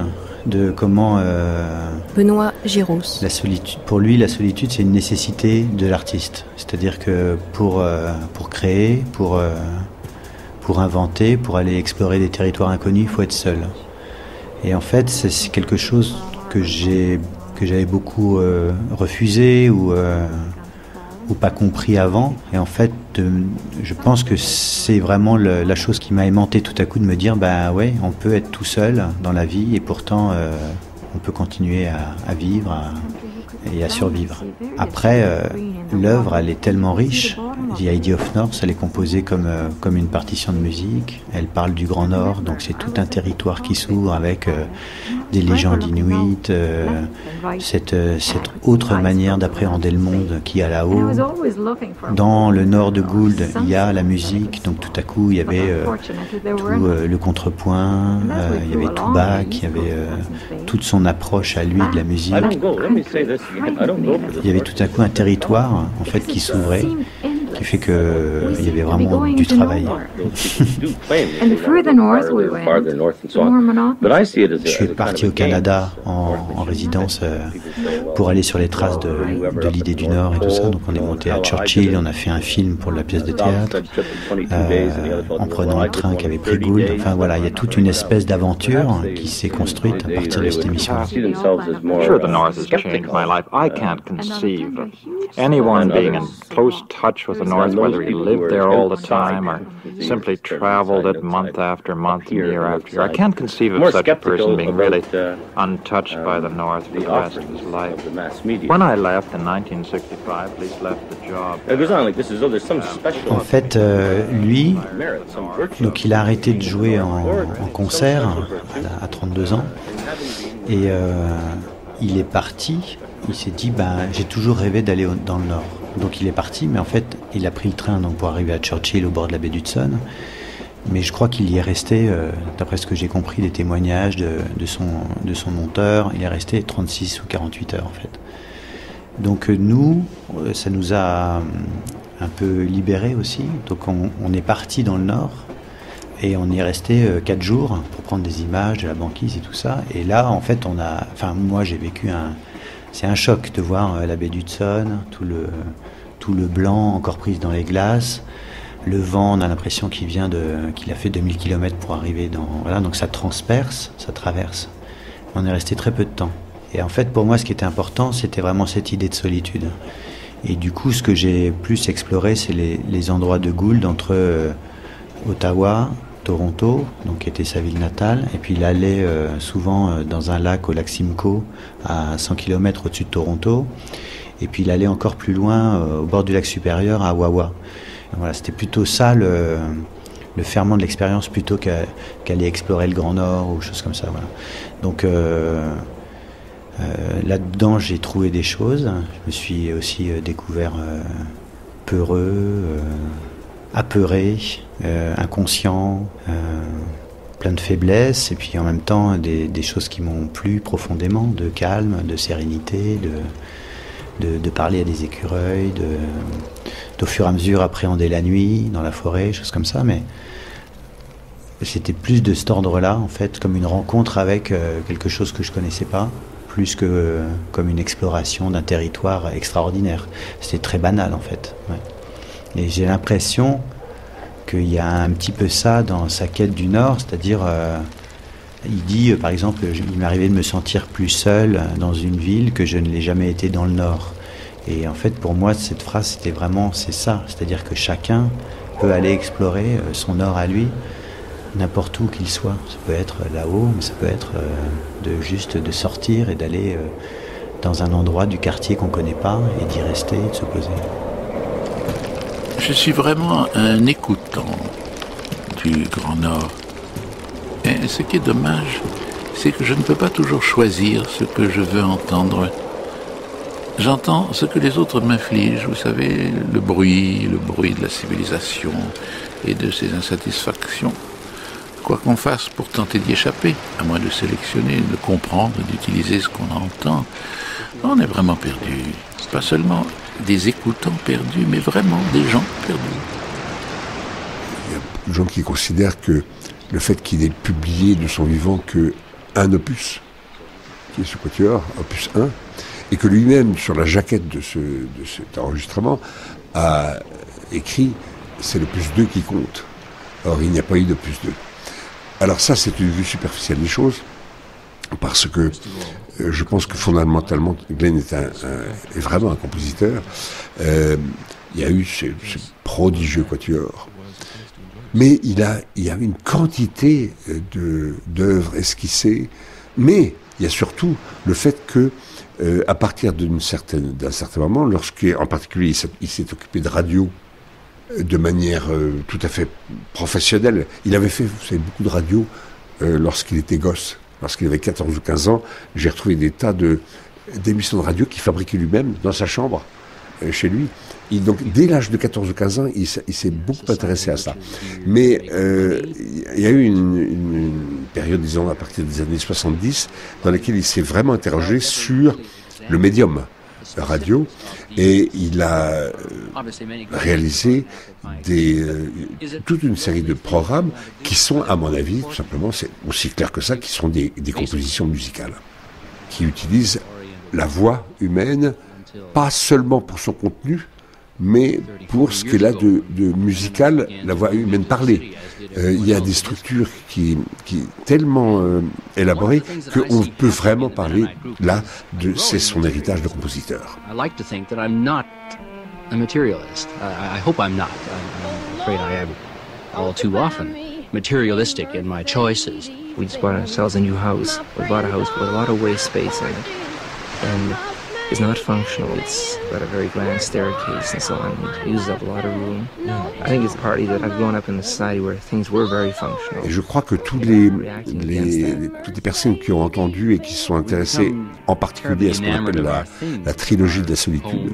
de comment. euh, Benoît Giros. La solitude, pour lui, la solitude, c'est une nécessité de l'artiste. C'est-à-dire que pour, euh, pour créer, pour, euh, pour inventer, pour aller explorer des territoires inconnus, il faut être seul. Et en fait, c'est quelque chose que j'ai que j'avais beaucoup euh, refusé ou euh, ou pas compris avant. Et en fait, de- je pense que c'est vraiment la chose qui m'a aimanté tout à coup de me dire, bah ouais, on peut être tout seul dans la vie et pourtant euh, on peut continuer à, vivre et à survivre. Après, euh, l'œuvre, elle est tellement riche. The Idea of North, elle est composée comme, euh, comme une partition de musique. Elle parle du Grand Nord, donc c'est tout un territoire qui s'ouvre avec euh, des légendes inuites, euh, cette, euh, cette autre manière d'appréhender le monde qui a là-haut. Dans le nord de Gould, il y a la musique, donc tout à coup, il y avait euh, tout euh, le contrepoint, il y avait Tubac, il y avait toute son approche à lui de la musique. For this. Il y avait tout à coup un territoire en fait qui s'ouvrait, qui fait que euh, il y avait vraiment du travail. And the further north we went, farther north and so on. But I see it as a, Je suis parti au Canada en, en résidence euh, pour aller sur les traces de, de l'idée du Nord et tout ça. Donc on est monté à Churchill, on a fait un film pour la pièce de théâtre, euh, en prenant le train qu'avait pris Gould. Enfin voilà, il y a toute une espèce d'aventure qui s'est construite à partir de cette émission. Sure, the North has changed my life. I can't conceive anyone being in close touch with North, whether he lived there all the time or simply traveled it month after month year after year. I can't conceive of such a person being really untouched by the North for the rest of his life. When I left in 1965, at least left the job. It goes on like this is there's some special En fait, euh, lui, donc il a arrêté de jouer en, en concert à, à 32 ans et euh, il est parti. Il s'est dit, ben, j'ai toujours rêvé d'aller dans le Nord. Donc il est parti, mais en fait, il a pris le train donc, pour arriver à Churchill au bord de la baie d'Hudson. Mais je crois qu'il y est resté, euh, d'après ce que j'ai compris des témoignages de, son, de son monteur, il est resté 36 ou 48 heures en fait. Donc euh, nous, euh, ça nous a un peu libérés aussi. Donc on, est parti dans le nord et on y est resté euh, quatre jours pour prendre des images de la banquise et tout ça. Et là, en fait, on a, enfin moi j'ai vécu un, c'est un choc de voir euh, la baie d'Hudson, tout le, tout le blanc encore pris dans les glaces. Le vent, on a l'impression qu'il vient de, qu'il a fait 2000 km pour arriver dans, voilà, donc ça transperce, ça traverse. On est resté très peu de temps. Et en fait, pour moi, ce qui était important, c'était vraiment cette idée de solitude. Et du coup, ce que j'ai plus exploré, c'est les, endroits de Gould entre euh, Ottawa, Toronto, donc qui était sa ville natale, et puis il allait euh, souvent euh, dans un lac au lac Simcoe, à 100 km au-dessus de Toronto, et puis il allait encore plus loin euh, au bord du lac supérieur à Wawa. C'était plutôt ça le, ferment de l'expérience plutôt qu'aller explorer le Grand Nord ou choses comme ça. Donc là-dedans, j'ai trouvé des choses. Je me suis aussi découvert peureux, apeuré, euh, inconscient, euh, plein de faiblesses et puis en même temps des, choses qui m'ont plu profondément, de calme, de sérénité, de, parler à des écureuils, de, fur et à mesure appréhender la nuit dans la forêt, choses comme ça. Mais c'était plus de cet ordre-là, en fait, comme une rencontre avec euh, quelque chose que je connaissais pas, plus que comme une exploration d'un territoire extraordinaire. C'était très banal, en fait. Et j'ai l'impression qu'il y a un petit peu ça dans sa quête du Nord, c'est-à-dire, euh, il dit, par exemple, il m'est arrivé de me sentir plus seul dans une ville que je ne l'ai jamais été dans le Nord. Et en fait, pour moi, cette phrase, c'était vraiment, c'est ça, c'est-à-dire que chacun peut aller explorer son Nord à lui n'importe où qu'il soit. Ça peut être là-haut, mais ça peut être euh, de juste de sortir et d'aller euh, dans un endroit du quartier qu'on ne connaît pas et d'y rester, de se poser. Je suis vraiment un écoutant du Grand Nord. Et ce qui est dommage, c'est que je ne peux pas toujours choisir ce que je veux entendre. J'entends ce que les autres m'infligent, vous savez, le bruit, le bruit de la civilisation et de ses insatisfactions quoi qu'on fasse pour tenter d'y échapper, à moins de sélectionner, de comprendre, d'utiliser ce qu'on entend, on est vraiment perdu. Pas seulement des écoutants perdus, mais vraiment des gens perdus. Il y a beaucoup de gens qui considèrent que le fait qu'il ait publié de son vivant que un opus, qui est ce quatuor, opus 1, et que lui-même, sur la jaquette de, ce, de cet enregistrement, a écrit c'est le plus 2 qui compte. Or, il n'y a pas eu de plus 2. Alors ça, c'est une vue superficielle des choses, parce que je pense que fondamentalement, Glenn est, vraiment un compositeur. Euh, il y a eu ce, prodigieux quatuor. Mais il, a, il y a une quantité euh, d'œuvres esquissées, mais il y a surtout le fait que, à partir d'un certain, certain moment, lorsqu'en particulier il s'est occupé de radio, de manière euh, tout à fait professionnelle. Il avait fait, beaucoup de radio euh, lorsqu'il était gosse. Lorsqu'il avait 14 ou 15 ans, j'ai retrouvé des tas de, d'émissions de radio qu'il fabriquait lui-même dans sa chambre, euh, chez lui. donc, dès l'âge de 14 ou 15 ans, il, s'est beaucoup intéressé à ça. Mais il y a eu une, une, période, disons, à partir des années 70, dans laquelle il s'est vraiment interrogé sur le médium radio et il a euh, réalisé euh, toute une série de programmes qui sont, à mon avis, tout simplement, c'est aussi clair que ça, qui sont des compositions musicales, qui utilisent la voix humaine, pas seulement pour son contenu, mais pour ce qu'elle a de, de musical, la voix humaine parlée. Euh, il y a des structures qui, qui tellement euh, élaborées qu'on peut vraiment parler là de c'est son héritage de compositeur. I like to think that I'm not a materialist. I, I hope I'm not. I'm, afraid I am all too often materialistic in my choices. We just bought ourselves a new house. We bought a house with a lot of waste space in it. And is not functional. It's got a very grand staircase and so on. It uses up a lot of room. I think it's partly that I've grown up in a society where things were very functional. Et je crois que tous les, les, toutes les personnes qui ont entendu et qui sont intéressées en particulier à ce qu'on appelle la, la trilogie de la solitude,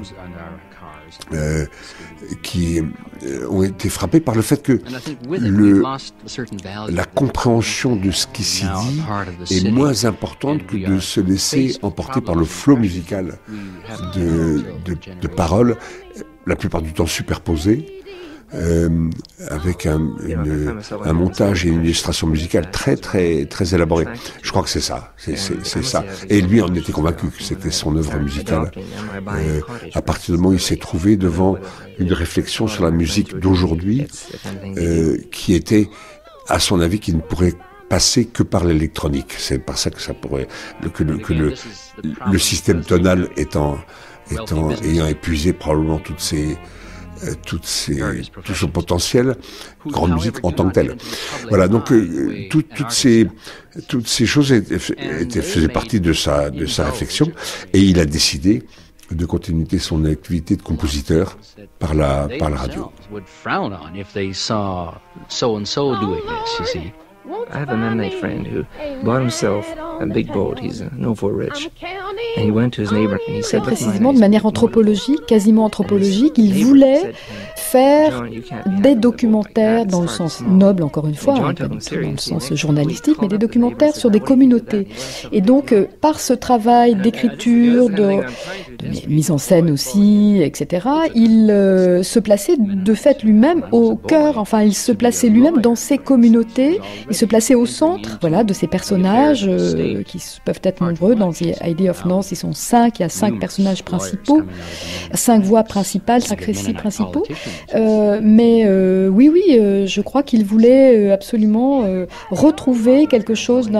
euh, qui euh, ont été frappés par le fait que le, la compréhension de ce qui s'y dit est moins importante que de se laisser emporter par le flot musical de, de, de paroles, la plupart du temps superposées, euh, avec un, une, un, montage et une illustration musicale très très très élaborée. Je crois que c'est ça, c'est ça. Et lui en était convaincu que c'était son œuvre musicale. Euh, à partir du moment où il s'est trouvé devant une réflexion sur la musique d'aujourd'hui, euh, qui était, à son avis, qui ne pourrait passer que par l'électronique. C'est par ça que ça pourrait, que le, que le, le système tonal étant, étant ayant épuisé probablement toutes ces toutes ces, tout son potentiel, grande musique en tant que telle. Voilà, donc euh, toutes ces, toutes ces choses étaient, faisaient partie de sa, de sa réflexion, et il a décidé de continuer son activité de compositeur par la, par la radio. I have a Mennonite friend who bought himself a big boat. He's no for rich. And he went to his neighbor and he said, précisément de manière anthropologique, quasiment anthropologique, il voulait faire des documentaires dans le sens noble, encore une fois, hein, pas dans le sens journalistique, mais des documentaires sur des communautés. Et donc, euh, par ce travail d'écriture, de, de, mise en scène aussi, etc., il euh, se plaçait de fait lui-même au cœur, enfin, il se plaçait lui-même dans ces communautés, se plaçait au centre, voilà, de ces personnages euh, qui peuvent être nombreux. Dans The Idea of North, ils sont cinq, il y a cinq personnages principaux, cinq voix principales, cinq récits principaux. Euh, mais euh, oui, oui, je crois qu'il voulait absolument retrouver quelque chose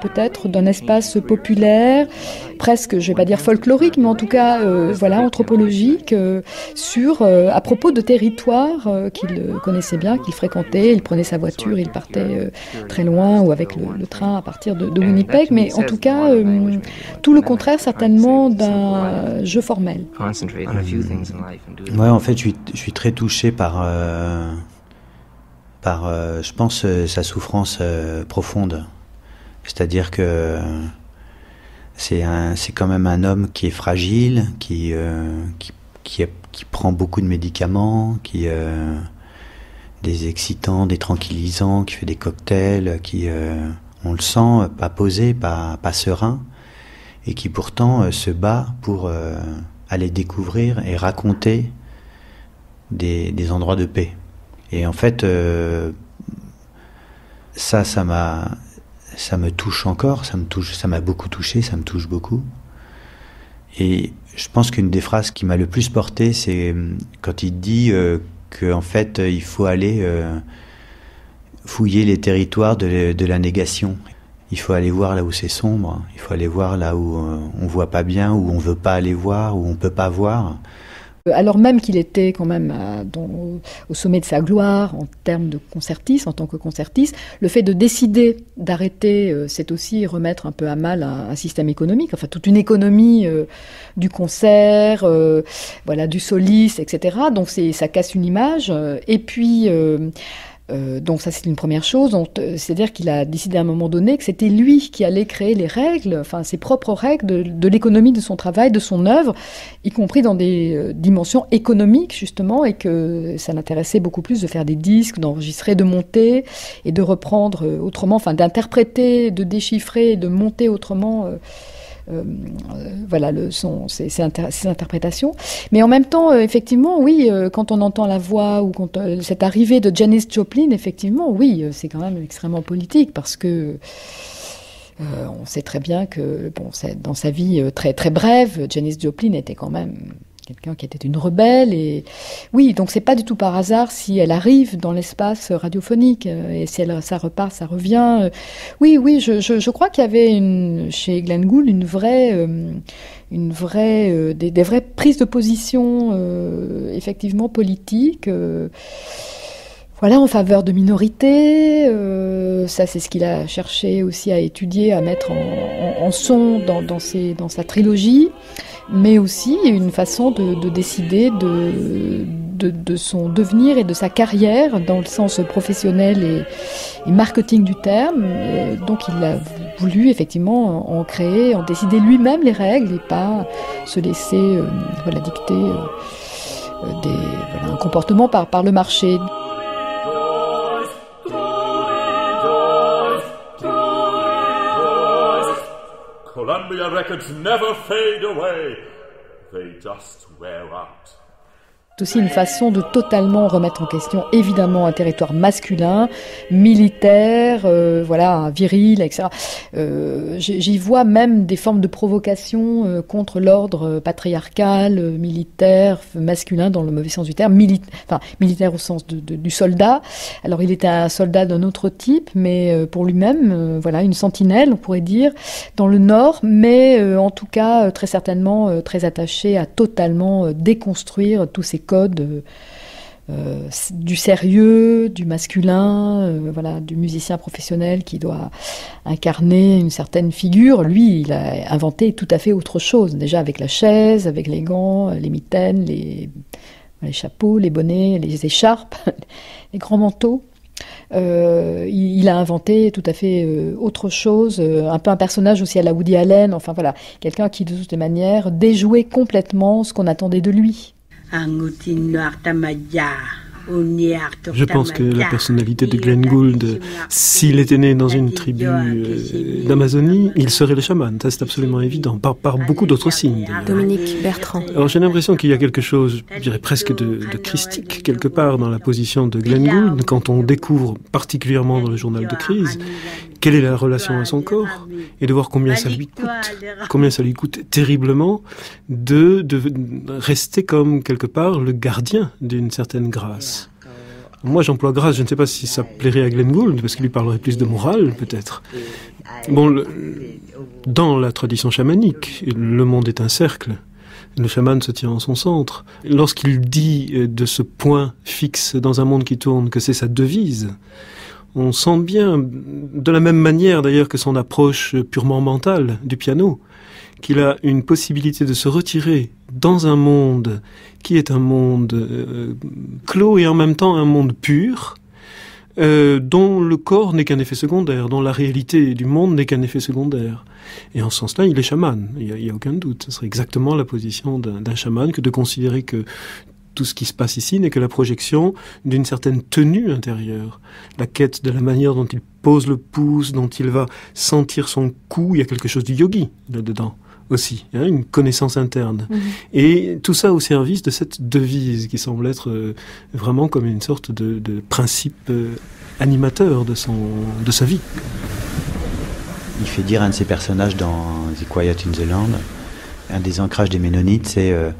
peut-être d'un espace populaire, presque, je vais pas dire folklorique, mais en tout cas, voilà, anthropologique, sur à propos de territoires qu'il connaissait bien, qu'il fréquentait. Il prenait sa voiture, il partait très loin ou avec le, train à partir de, de, Winnipeg, mais en tout cas, tout le contraire certainement d'un jeu formel. Ouais, en fait, je suis, je suis très touché par, euh, par euh, je pense, euh, sa souffrance profonde. C'est-à-dire que c'est quand même un homme qui est fragile, qui, qui, qui, qui, prend beaucoup de médicaments, qui des excitants, des tranquillisants, qui fait des cocktails, qui, on le sent, pas posé, pas, pas serein, et qui pourtant se bat pour aller découvrir et raconter des, endroits de paix. Et en fait, euh, ça, ça m'a, ça me touche encore, ça me touche, ça m'a beaucoup touché, ça me touche beaucoup. Et je pense qu'une des phrases qui m'a le plus porté, c'est euh, quand il dit euh, qu'en fait, il faut aller fouiller les territoires de, la négation. Il faut aller voir là où c'est sombre, il faut aller voir là où on voit pas bien, où on veut pas aller voir, où on peut pas voir. Euh, alors même qu'il était quand même au sommet de sa gloire en termes de concertiste, en tant que concertiste, le fait de décider d'arrêter, euh, c'est aussi remettre un peu à mal un, système économique, enfin toute une économie euh, du concert, voilà, du soliste, etc. Donc ça casse une image. et puis euh, donc ça c'est une première chose, c'est-à-dire qu'il a décidé à un moment donné que c'était lui qui allait créer les règles, enfin ses propres règles de, l'économie de son travail, de son œuvre, y compris dans des euh, dimensions économiques justement, et que ça l'intéressait beaucoup plus de faire des disques, d'enregistrer, de monter et de reprendre euh, autrement, enfin d'interpréter, de déchiffrer, de monter autrement. Euh, voilà le son, ses, interprétations. Mais en même temps, euh, effectivement, oui, euh, quand on entend la voix ou quand cette arrivée de Janis Joplin, effectivement, oui, c'est quand même extrêmement politique parce que on sait très bien que bon, dans sa vie très très brève, Janis Joplin était quand même quelqu'un qui était une rebelle et oui donc c'est pas du tout par hasard si elle arrive dans l'espace radiophonique euh, et si elle ça repart ça revient euh. oui oui je, je, crois qu'il y avait une, chez Glenn Gould une vraie euh, une vraie des, des, vraies prises de position effectivement politiques voilà, en faveur de minorités. ça, c'est ce qu'il a cherché aussi à étudier, à mettre en, en, son dans, dans, ses, dans sa trilogie mais aussi une façon de, décider de, de, son devenir et de sa carrière dans le sens professionnel et, marketing du terme. Euh, donc il a voulu effectivement en créer, en décider lui-même les règles et pas se laisser euh, voilà, dicter euh, des, un comportement par, par le marché. Columbia records never fade away. They just wear out. C'est aussi une façon de totalement remettre en question, évidemment, un territoire masculin, militaire, euh, voilà, viril, etc. Euh, J'y vois même des formes de provocation euh, contre l'ordre patriarcal, euh, militaire, masculin, dans le mauvais sens du terme, enfin, militaire au sens du soldat. Alors, il était un soldat d'un autre type, mais euh, pour lui-même, voilà, une sentinelle, on pourrait dire, dans le Nord, mais en tout cas, très certainement, très attaché à totalement déconstruire tous ces code euh, du sérieux, du masculin, euh, voilà, du musicien professionnel qui doit incarner une certaine figure. Lui, il a inventé tout à fait autre chose. Déjà avec la chaise, avec les gants, les mitaines, les, les chapeaux, les bonnets, les écharpes, les grands manteaux. Euh, il, a inventé tout à fait euh, autre chose, euh, un peu un personnage aussi à la Woody Allen, enfin voilà, quelqu'un qui de toute manière déjouait complètement ce qu'on attendait de lui. Je pense que la personnalité de Glenn Gould, s'il était né dans une tribu euh, d'Amazonie, il serait le chaman. Ça, c'est absolument évident, par, par beaucoup d'autres signes. Dominique Bertrand. Alors, j'ai l'impression qu'il y a quelque chose, je dirais presque de, de, christique, quelque part, dans la position de Glenn Gould, quand on découvre, particulièrement dans le journal de crise, quelle est la relation à son corps, et de voir combien ça lui coûte, combien ça lui coûte terriblement de, de rester comme, quelque part, le gardien d'une certaine grâce. Moi, j'emploie grâce, je ne sais pas si ça plairait à Glenn Gould, parce qu'il lui parlerait plus de morale, peut-être. Bon, dans la tradition chamanique, le monde est un cercle. Le chaman se tient en son centre. Lorsqu'il dit de ce point fixe dans un monde qui tourne que c'est sa devise, on sent bien, de la même manière d'ailleurs que son approche purement mentale du piano, qu'il a une possibilité de se retirer dans un monde qui est un monde euh, clos et en même temps un monde pur, euh, dont le corps n'est qu'un effet secondaire, dont la réalité du monde n'est qu'un effet secondaire. Et en ce sens-là, il est chaman, il n'y a, a, aucun doute. Ce serait exactement la position d'un chaman que de considérer que tout ce qui se passe ici n'est que la projection d'une certaine tenue intérieure. La quête de la manière dont il pose le pouce, dont il va sentir son cou, il y a quelque chose du yogi là-dedans aussi, hein, une connaissance interne. Mhm. Et tout ça au service de cette devise qui semble être euh, vraiment comme une sorte de, de principe euh, animateur de, son, de sa vie. Il fait dire à un de ses personnages dans The Quiet in the Land, un des ancrages des Ménonites, c'est euh,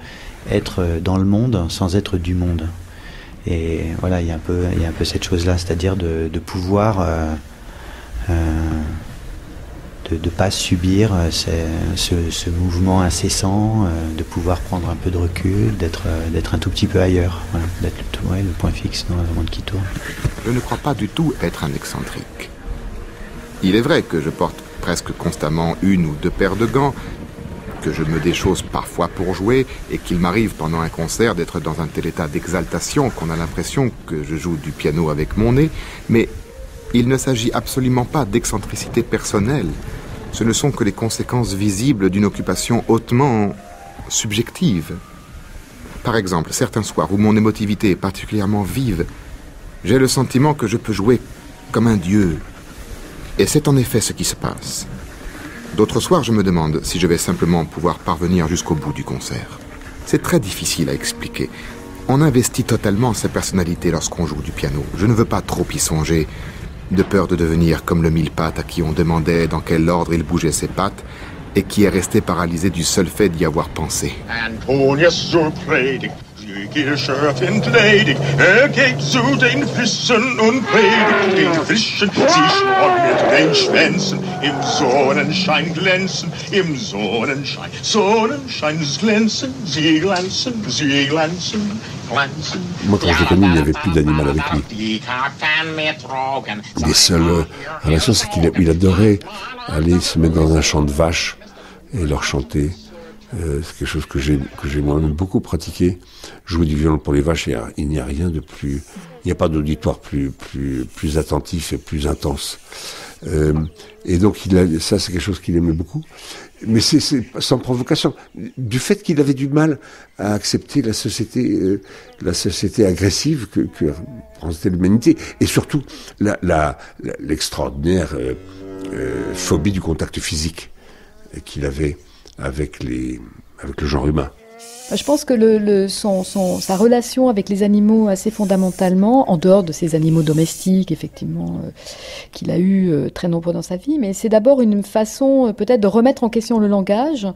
être dans le monde sans être du monde. Et voilà, il y a un peu, il y a un peu cette chose-là, c'est-à-dire de, pouvoir de ne pas subir euh, ce, mouvement incessant, euh, de pouvoir prendre un peu de recul, d'être euh, d'être un tout petit peu ailleurs, d'être le point fixe dans un monde qui tourne. Je ne crois pas du tout être un excentrique. Il est vrai que je porte presque constamment une ou deux paires de gants, que je me déchausse parfois pour jouer et qu'il m'arrive pendant un concert d'être dans un tel état d'exaltation qu'on a l'impression que je joue du piano avec mon nez, mais il ne s'agit absolument pas d'excentricité personnelle. Ce ne sont que les conséquences visibles d'une occupation hautement subjective. Par exemple, certains soirs où mon émotivité est particulièrement vive, j'ai le sentiment que je peux jouer comme un dieu. Et c'est en effet ce qui se passe. D'autres soirs, je me demande si je vais simplement pouvoir parvenir jusqu'au bout du concert. C'est très difficile à expliquer. On investit totalement sa personnalité lorsqu'on joue du piano. Je ne veux pas trop y songer, de peur de devenir comme le mille-pattes à qui on demandait dans quel ordre il bougeait ses pattes, et qui est resté paralysé du seul fait d'y avoir pensé. J'ai connu, il n'y avait plus d'animal avec lui. Les seules relations, c'est qu'il adorait aller se mettre dans un champ de vaches et leur chanter. Euh, c'est quelque chose que j'ai que j'ai moi-même beaucoup pratiqué. Jouer du violon pour les vaches, il n'y a, rien de plus, il n'y a pas d'auditoire plus plus plus attentif et plus intense. Euh, et donc ça c'est quelque chose qu'il aimait beaucoup. Mais c'est sans provocation. Du fait qu'il avait du mal à accepter la société, euh, la société agressive que, que représentait l'humanité, et surtout l'extraordinaire la, la, phobie du contact physique qu'il avait avec, les, avec le genre humain. Je pense que le, son, son, sa relation avec les animaux assez fondamentalement, en dehors de ces animaux domestiques, effectivement, euh, qu'il a eu euh, très nombreux dans sa vie, mais c'est d'abord une façon euh, peut-être de remettre en question le langage,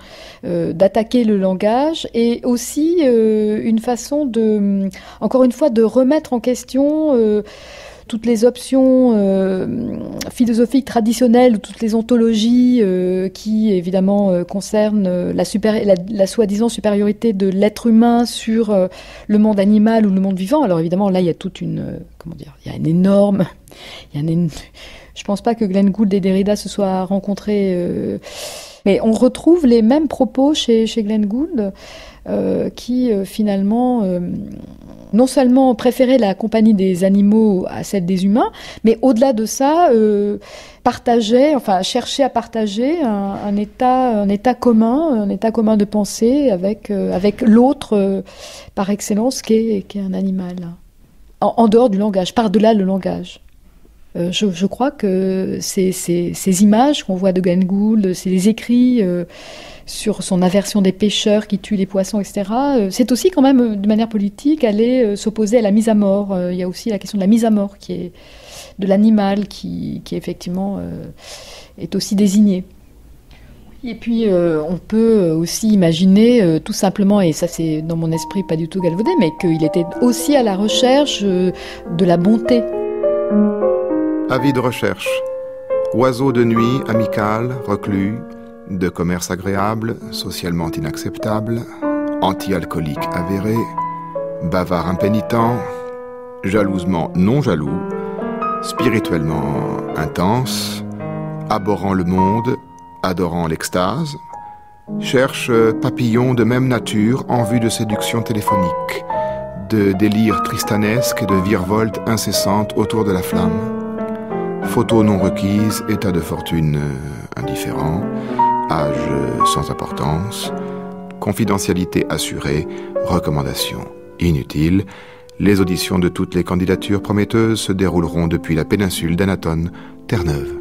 d'attaquer le langage, et aussi une façon de, encore une fois, de remettre en question toutes les options euh, philosophiques traditionnelles ou toutes les ontologies euh, qui évidemment euh, concernent la, la, soi-disant supériorité de l'être humain sur le monde animal ou le monde vivant. Alors évidemment là il y a toute une comment dire, il y a une énorme, il y a pense pas que Glenn Gould et Derrida se soient rencontrés, mais on retrouve les mêmes propos chez, chez Glenn Gould qui finalement non seulement préférait la compagnie des animaux à celle des humains, mais au-delà de ça, euh, partageait, enfin cherchait à partager un, état, un état commun, un état commun de pensée avec euh, avec l'autre euh, par excellence, qui est, qui est un animal, en, dehors du langage, par-delà le langage. Je, crois que ces, images qu'on voit de Glenn Gould, ces écrits sur son aversion des pêcheurs qui tuent les poissons, etc. Euh, c'est aussi quand même, de manière politique, aller euh, s'opposer à la mise à mort. Euh, il y a aussi la question de la mise à mort qui est de l'animal qui, qui, effectivement est aussi désigné. Et puis on peut aussi imaginer tout simplement, et ça c'est dans mon esprit pas du tout galvaudé, mais qu'il était aussi à la recherche de la bonté. Avis de recherche. Oiseau de nuit, amical, reclus, de commerce agréable, socialement inacceptable, anti-alcoolique avéré, bavard impénitent, jalousement non jaloux, spirituellement intense, abhorrant le monde, adorant l'extase, cherche papillons de même nature en vue de séduction téléphonique, de délire tristanesque et de virevolte incessante autour de la flamme. Photos non requises, état de fortune indifférent, âge sans importance, confidentialité assurée, recommandations inutiles, les auditions de toutes les candidatures prometteuses se dérouleront depuis la péninsule d'Anatone, Terre-Neuve.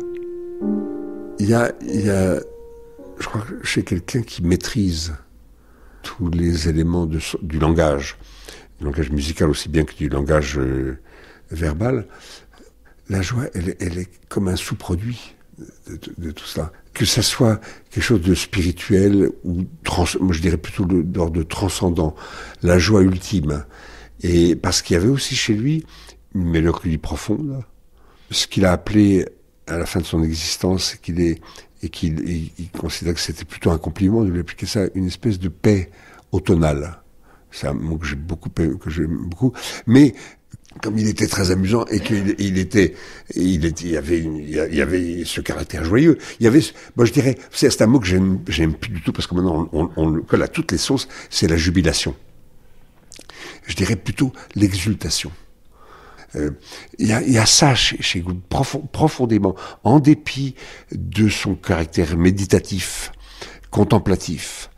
Il y a, je crois, chez quelqu'un qui maîtrise tous les éléments du langage, du langage musical aussi bien que du langage euh, verbal, la joie, elle, est comme un sous-produit de, tout ça que ça soit quelque chose de spirituel ou trans, moi je dirais plutôt d'ordre de transcendant, la joie ultime. Et parce qu'il y avait aussi chez lui une mélancolie profonde, ce qu'il a appelé à la fin de son existence, qu'il est et qu'il il considère que c'était plutôt un compliment de lui appliquer ça, une espèce de paix automnale. C'est un mot que j'ai beaucoup, que j'aime beaucoup. Mais comme il était très amusant et qu'il il était, il y avait, il y avait ce caractère joyeux. Il y avait, moi je dirais, c'est un mot que j'aime, plus du tout parce que maintenant on, on, le colle à toutes les sauces. C'est la jubilation. Je dirais plutôt l'exultation. Euh, il y, a, ça chez, chez profondément, en dépit de son caractère méditatif, contemplatif.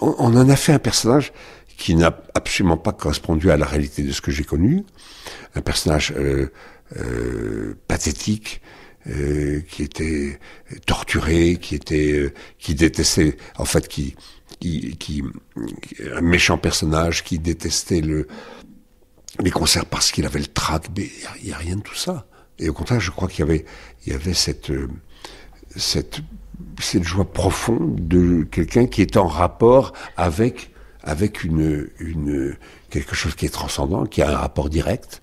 On, on en a fait un personnage qui n'a absolument pas correspondu à la réalité de ce que j'ai connu, un personnage euh, euh, pathétique, euh, qui était torturé, qui était, euh, qui détestait, en fait, qui, qui, qui, un méchant personnage qui détestait le, les concerts parce qu'il avait le trac, mais il n'y a, rien de tout ça. Et au contraire, je crois qu'il y avait, il y avait cette, euh, cette, cette joie profonde de quelqu'un qui est en rapport avec avec une, quelque chose qui est transcendant, qui a un rapport direct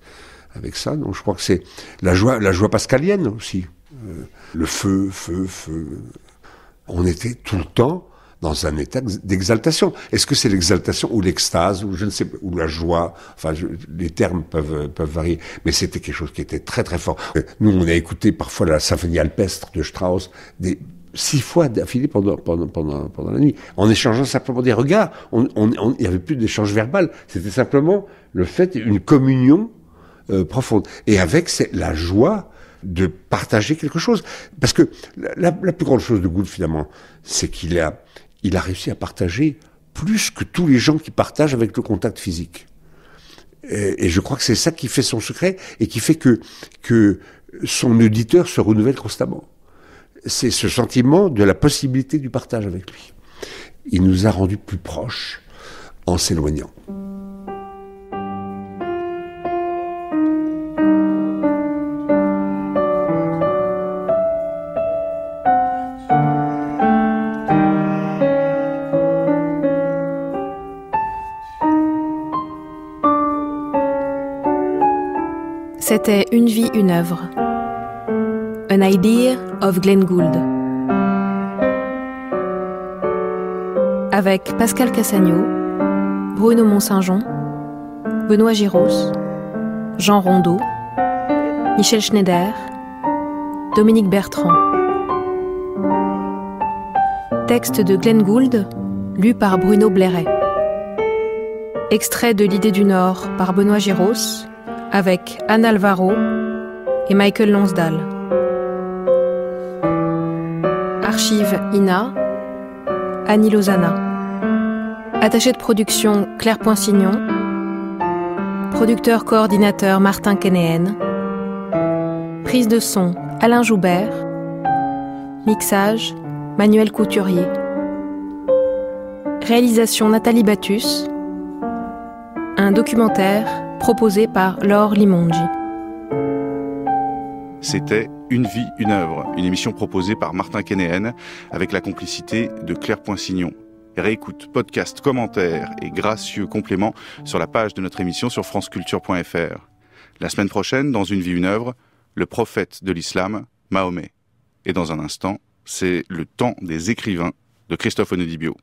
avec ça. Donc je crois que c'est la joie, la joie pascalienne aussi. Euh, le feu, feu, feu. On était tout le temps dans un état d'exaltation. Est-ce que c'est l'exaltation ou l'extase ou je ne sais ou la joie? Enfin, les termes peuvent peuvent varier, mais c'était quelque chose qui était très très fort. Nous, on a écouté parfois la symphonie alpestre de Strauss, des six fois d'affilée pendant, pendant, pendant, pendant la nuit, en échangeant simplement des regards. Il n'y avait plus d'échange verbal. C'était simplement le fait d'une communion euh, profonde. Et avec la joie de partager quelque chose. Parce que la, plus grande chose de Gould, finalement, c'est qu'il a, il a réussi à partager plus que tous les gens qui partagent avec le contact physique. Et, et je crois que c'est ça qui fait son secret et qui fait que, que son auditeur se renouvelle constamment c'est ce sentiment de la possibilité du partage avec lui. Il nous a rendus plus proches en s'éloignant. C'était Une vie, une œuvre An Idea of Glenn Gould. Avec Pascal Cassagno, Bruno Mont-Saint-Jean, Benoît Giros, Jean Rondeau, Michel Schneider, Dominique Bertrand. Texte de Glenn Gould, lu par Bruno Blairet. extrait de L'idée du Nord par Benoît Giros, avec Anne Alvaro et Michael Lonsdal. INA, Annie Lozana. Attaché de production Claire Poinsignon. Producteur coordinateur Martin Kenéen. Prise de son Alain Joubert. Mixage Manuel Couturier. Réalisation Nathalie Battus. Un documentaire proposé par Laure Limongi. C'était Une vie, une œuvre, une émission proposée par Martin Kenéen avec la complicité de Claire Poinsignon. Réécoute, podcast, commentaires et gracieux compléments sur la page de notre émission sur franceculture.fr. La semaine prochaine, dans Une vie, une œuvre, le prophète de l'islam, Mahomet. Et dans un instant, c'est le temps des écrivains de Christophe Onodibio.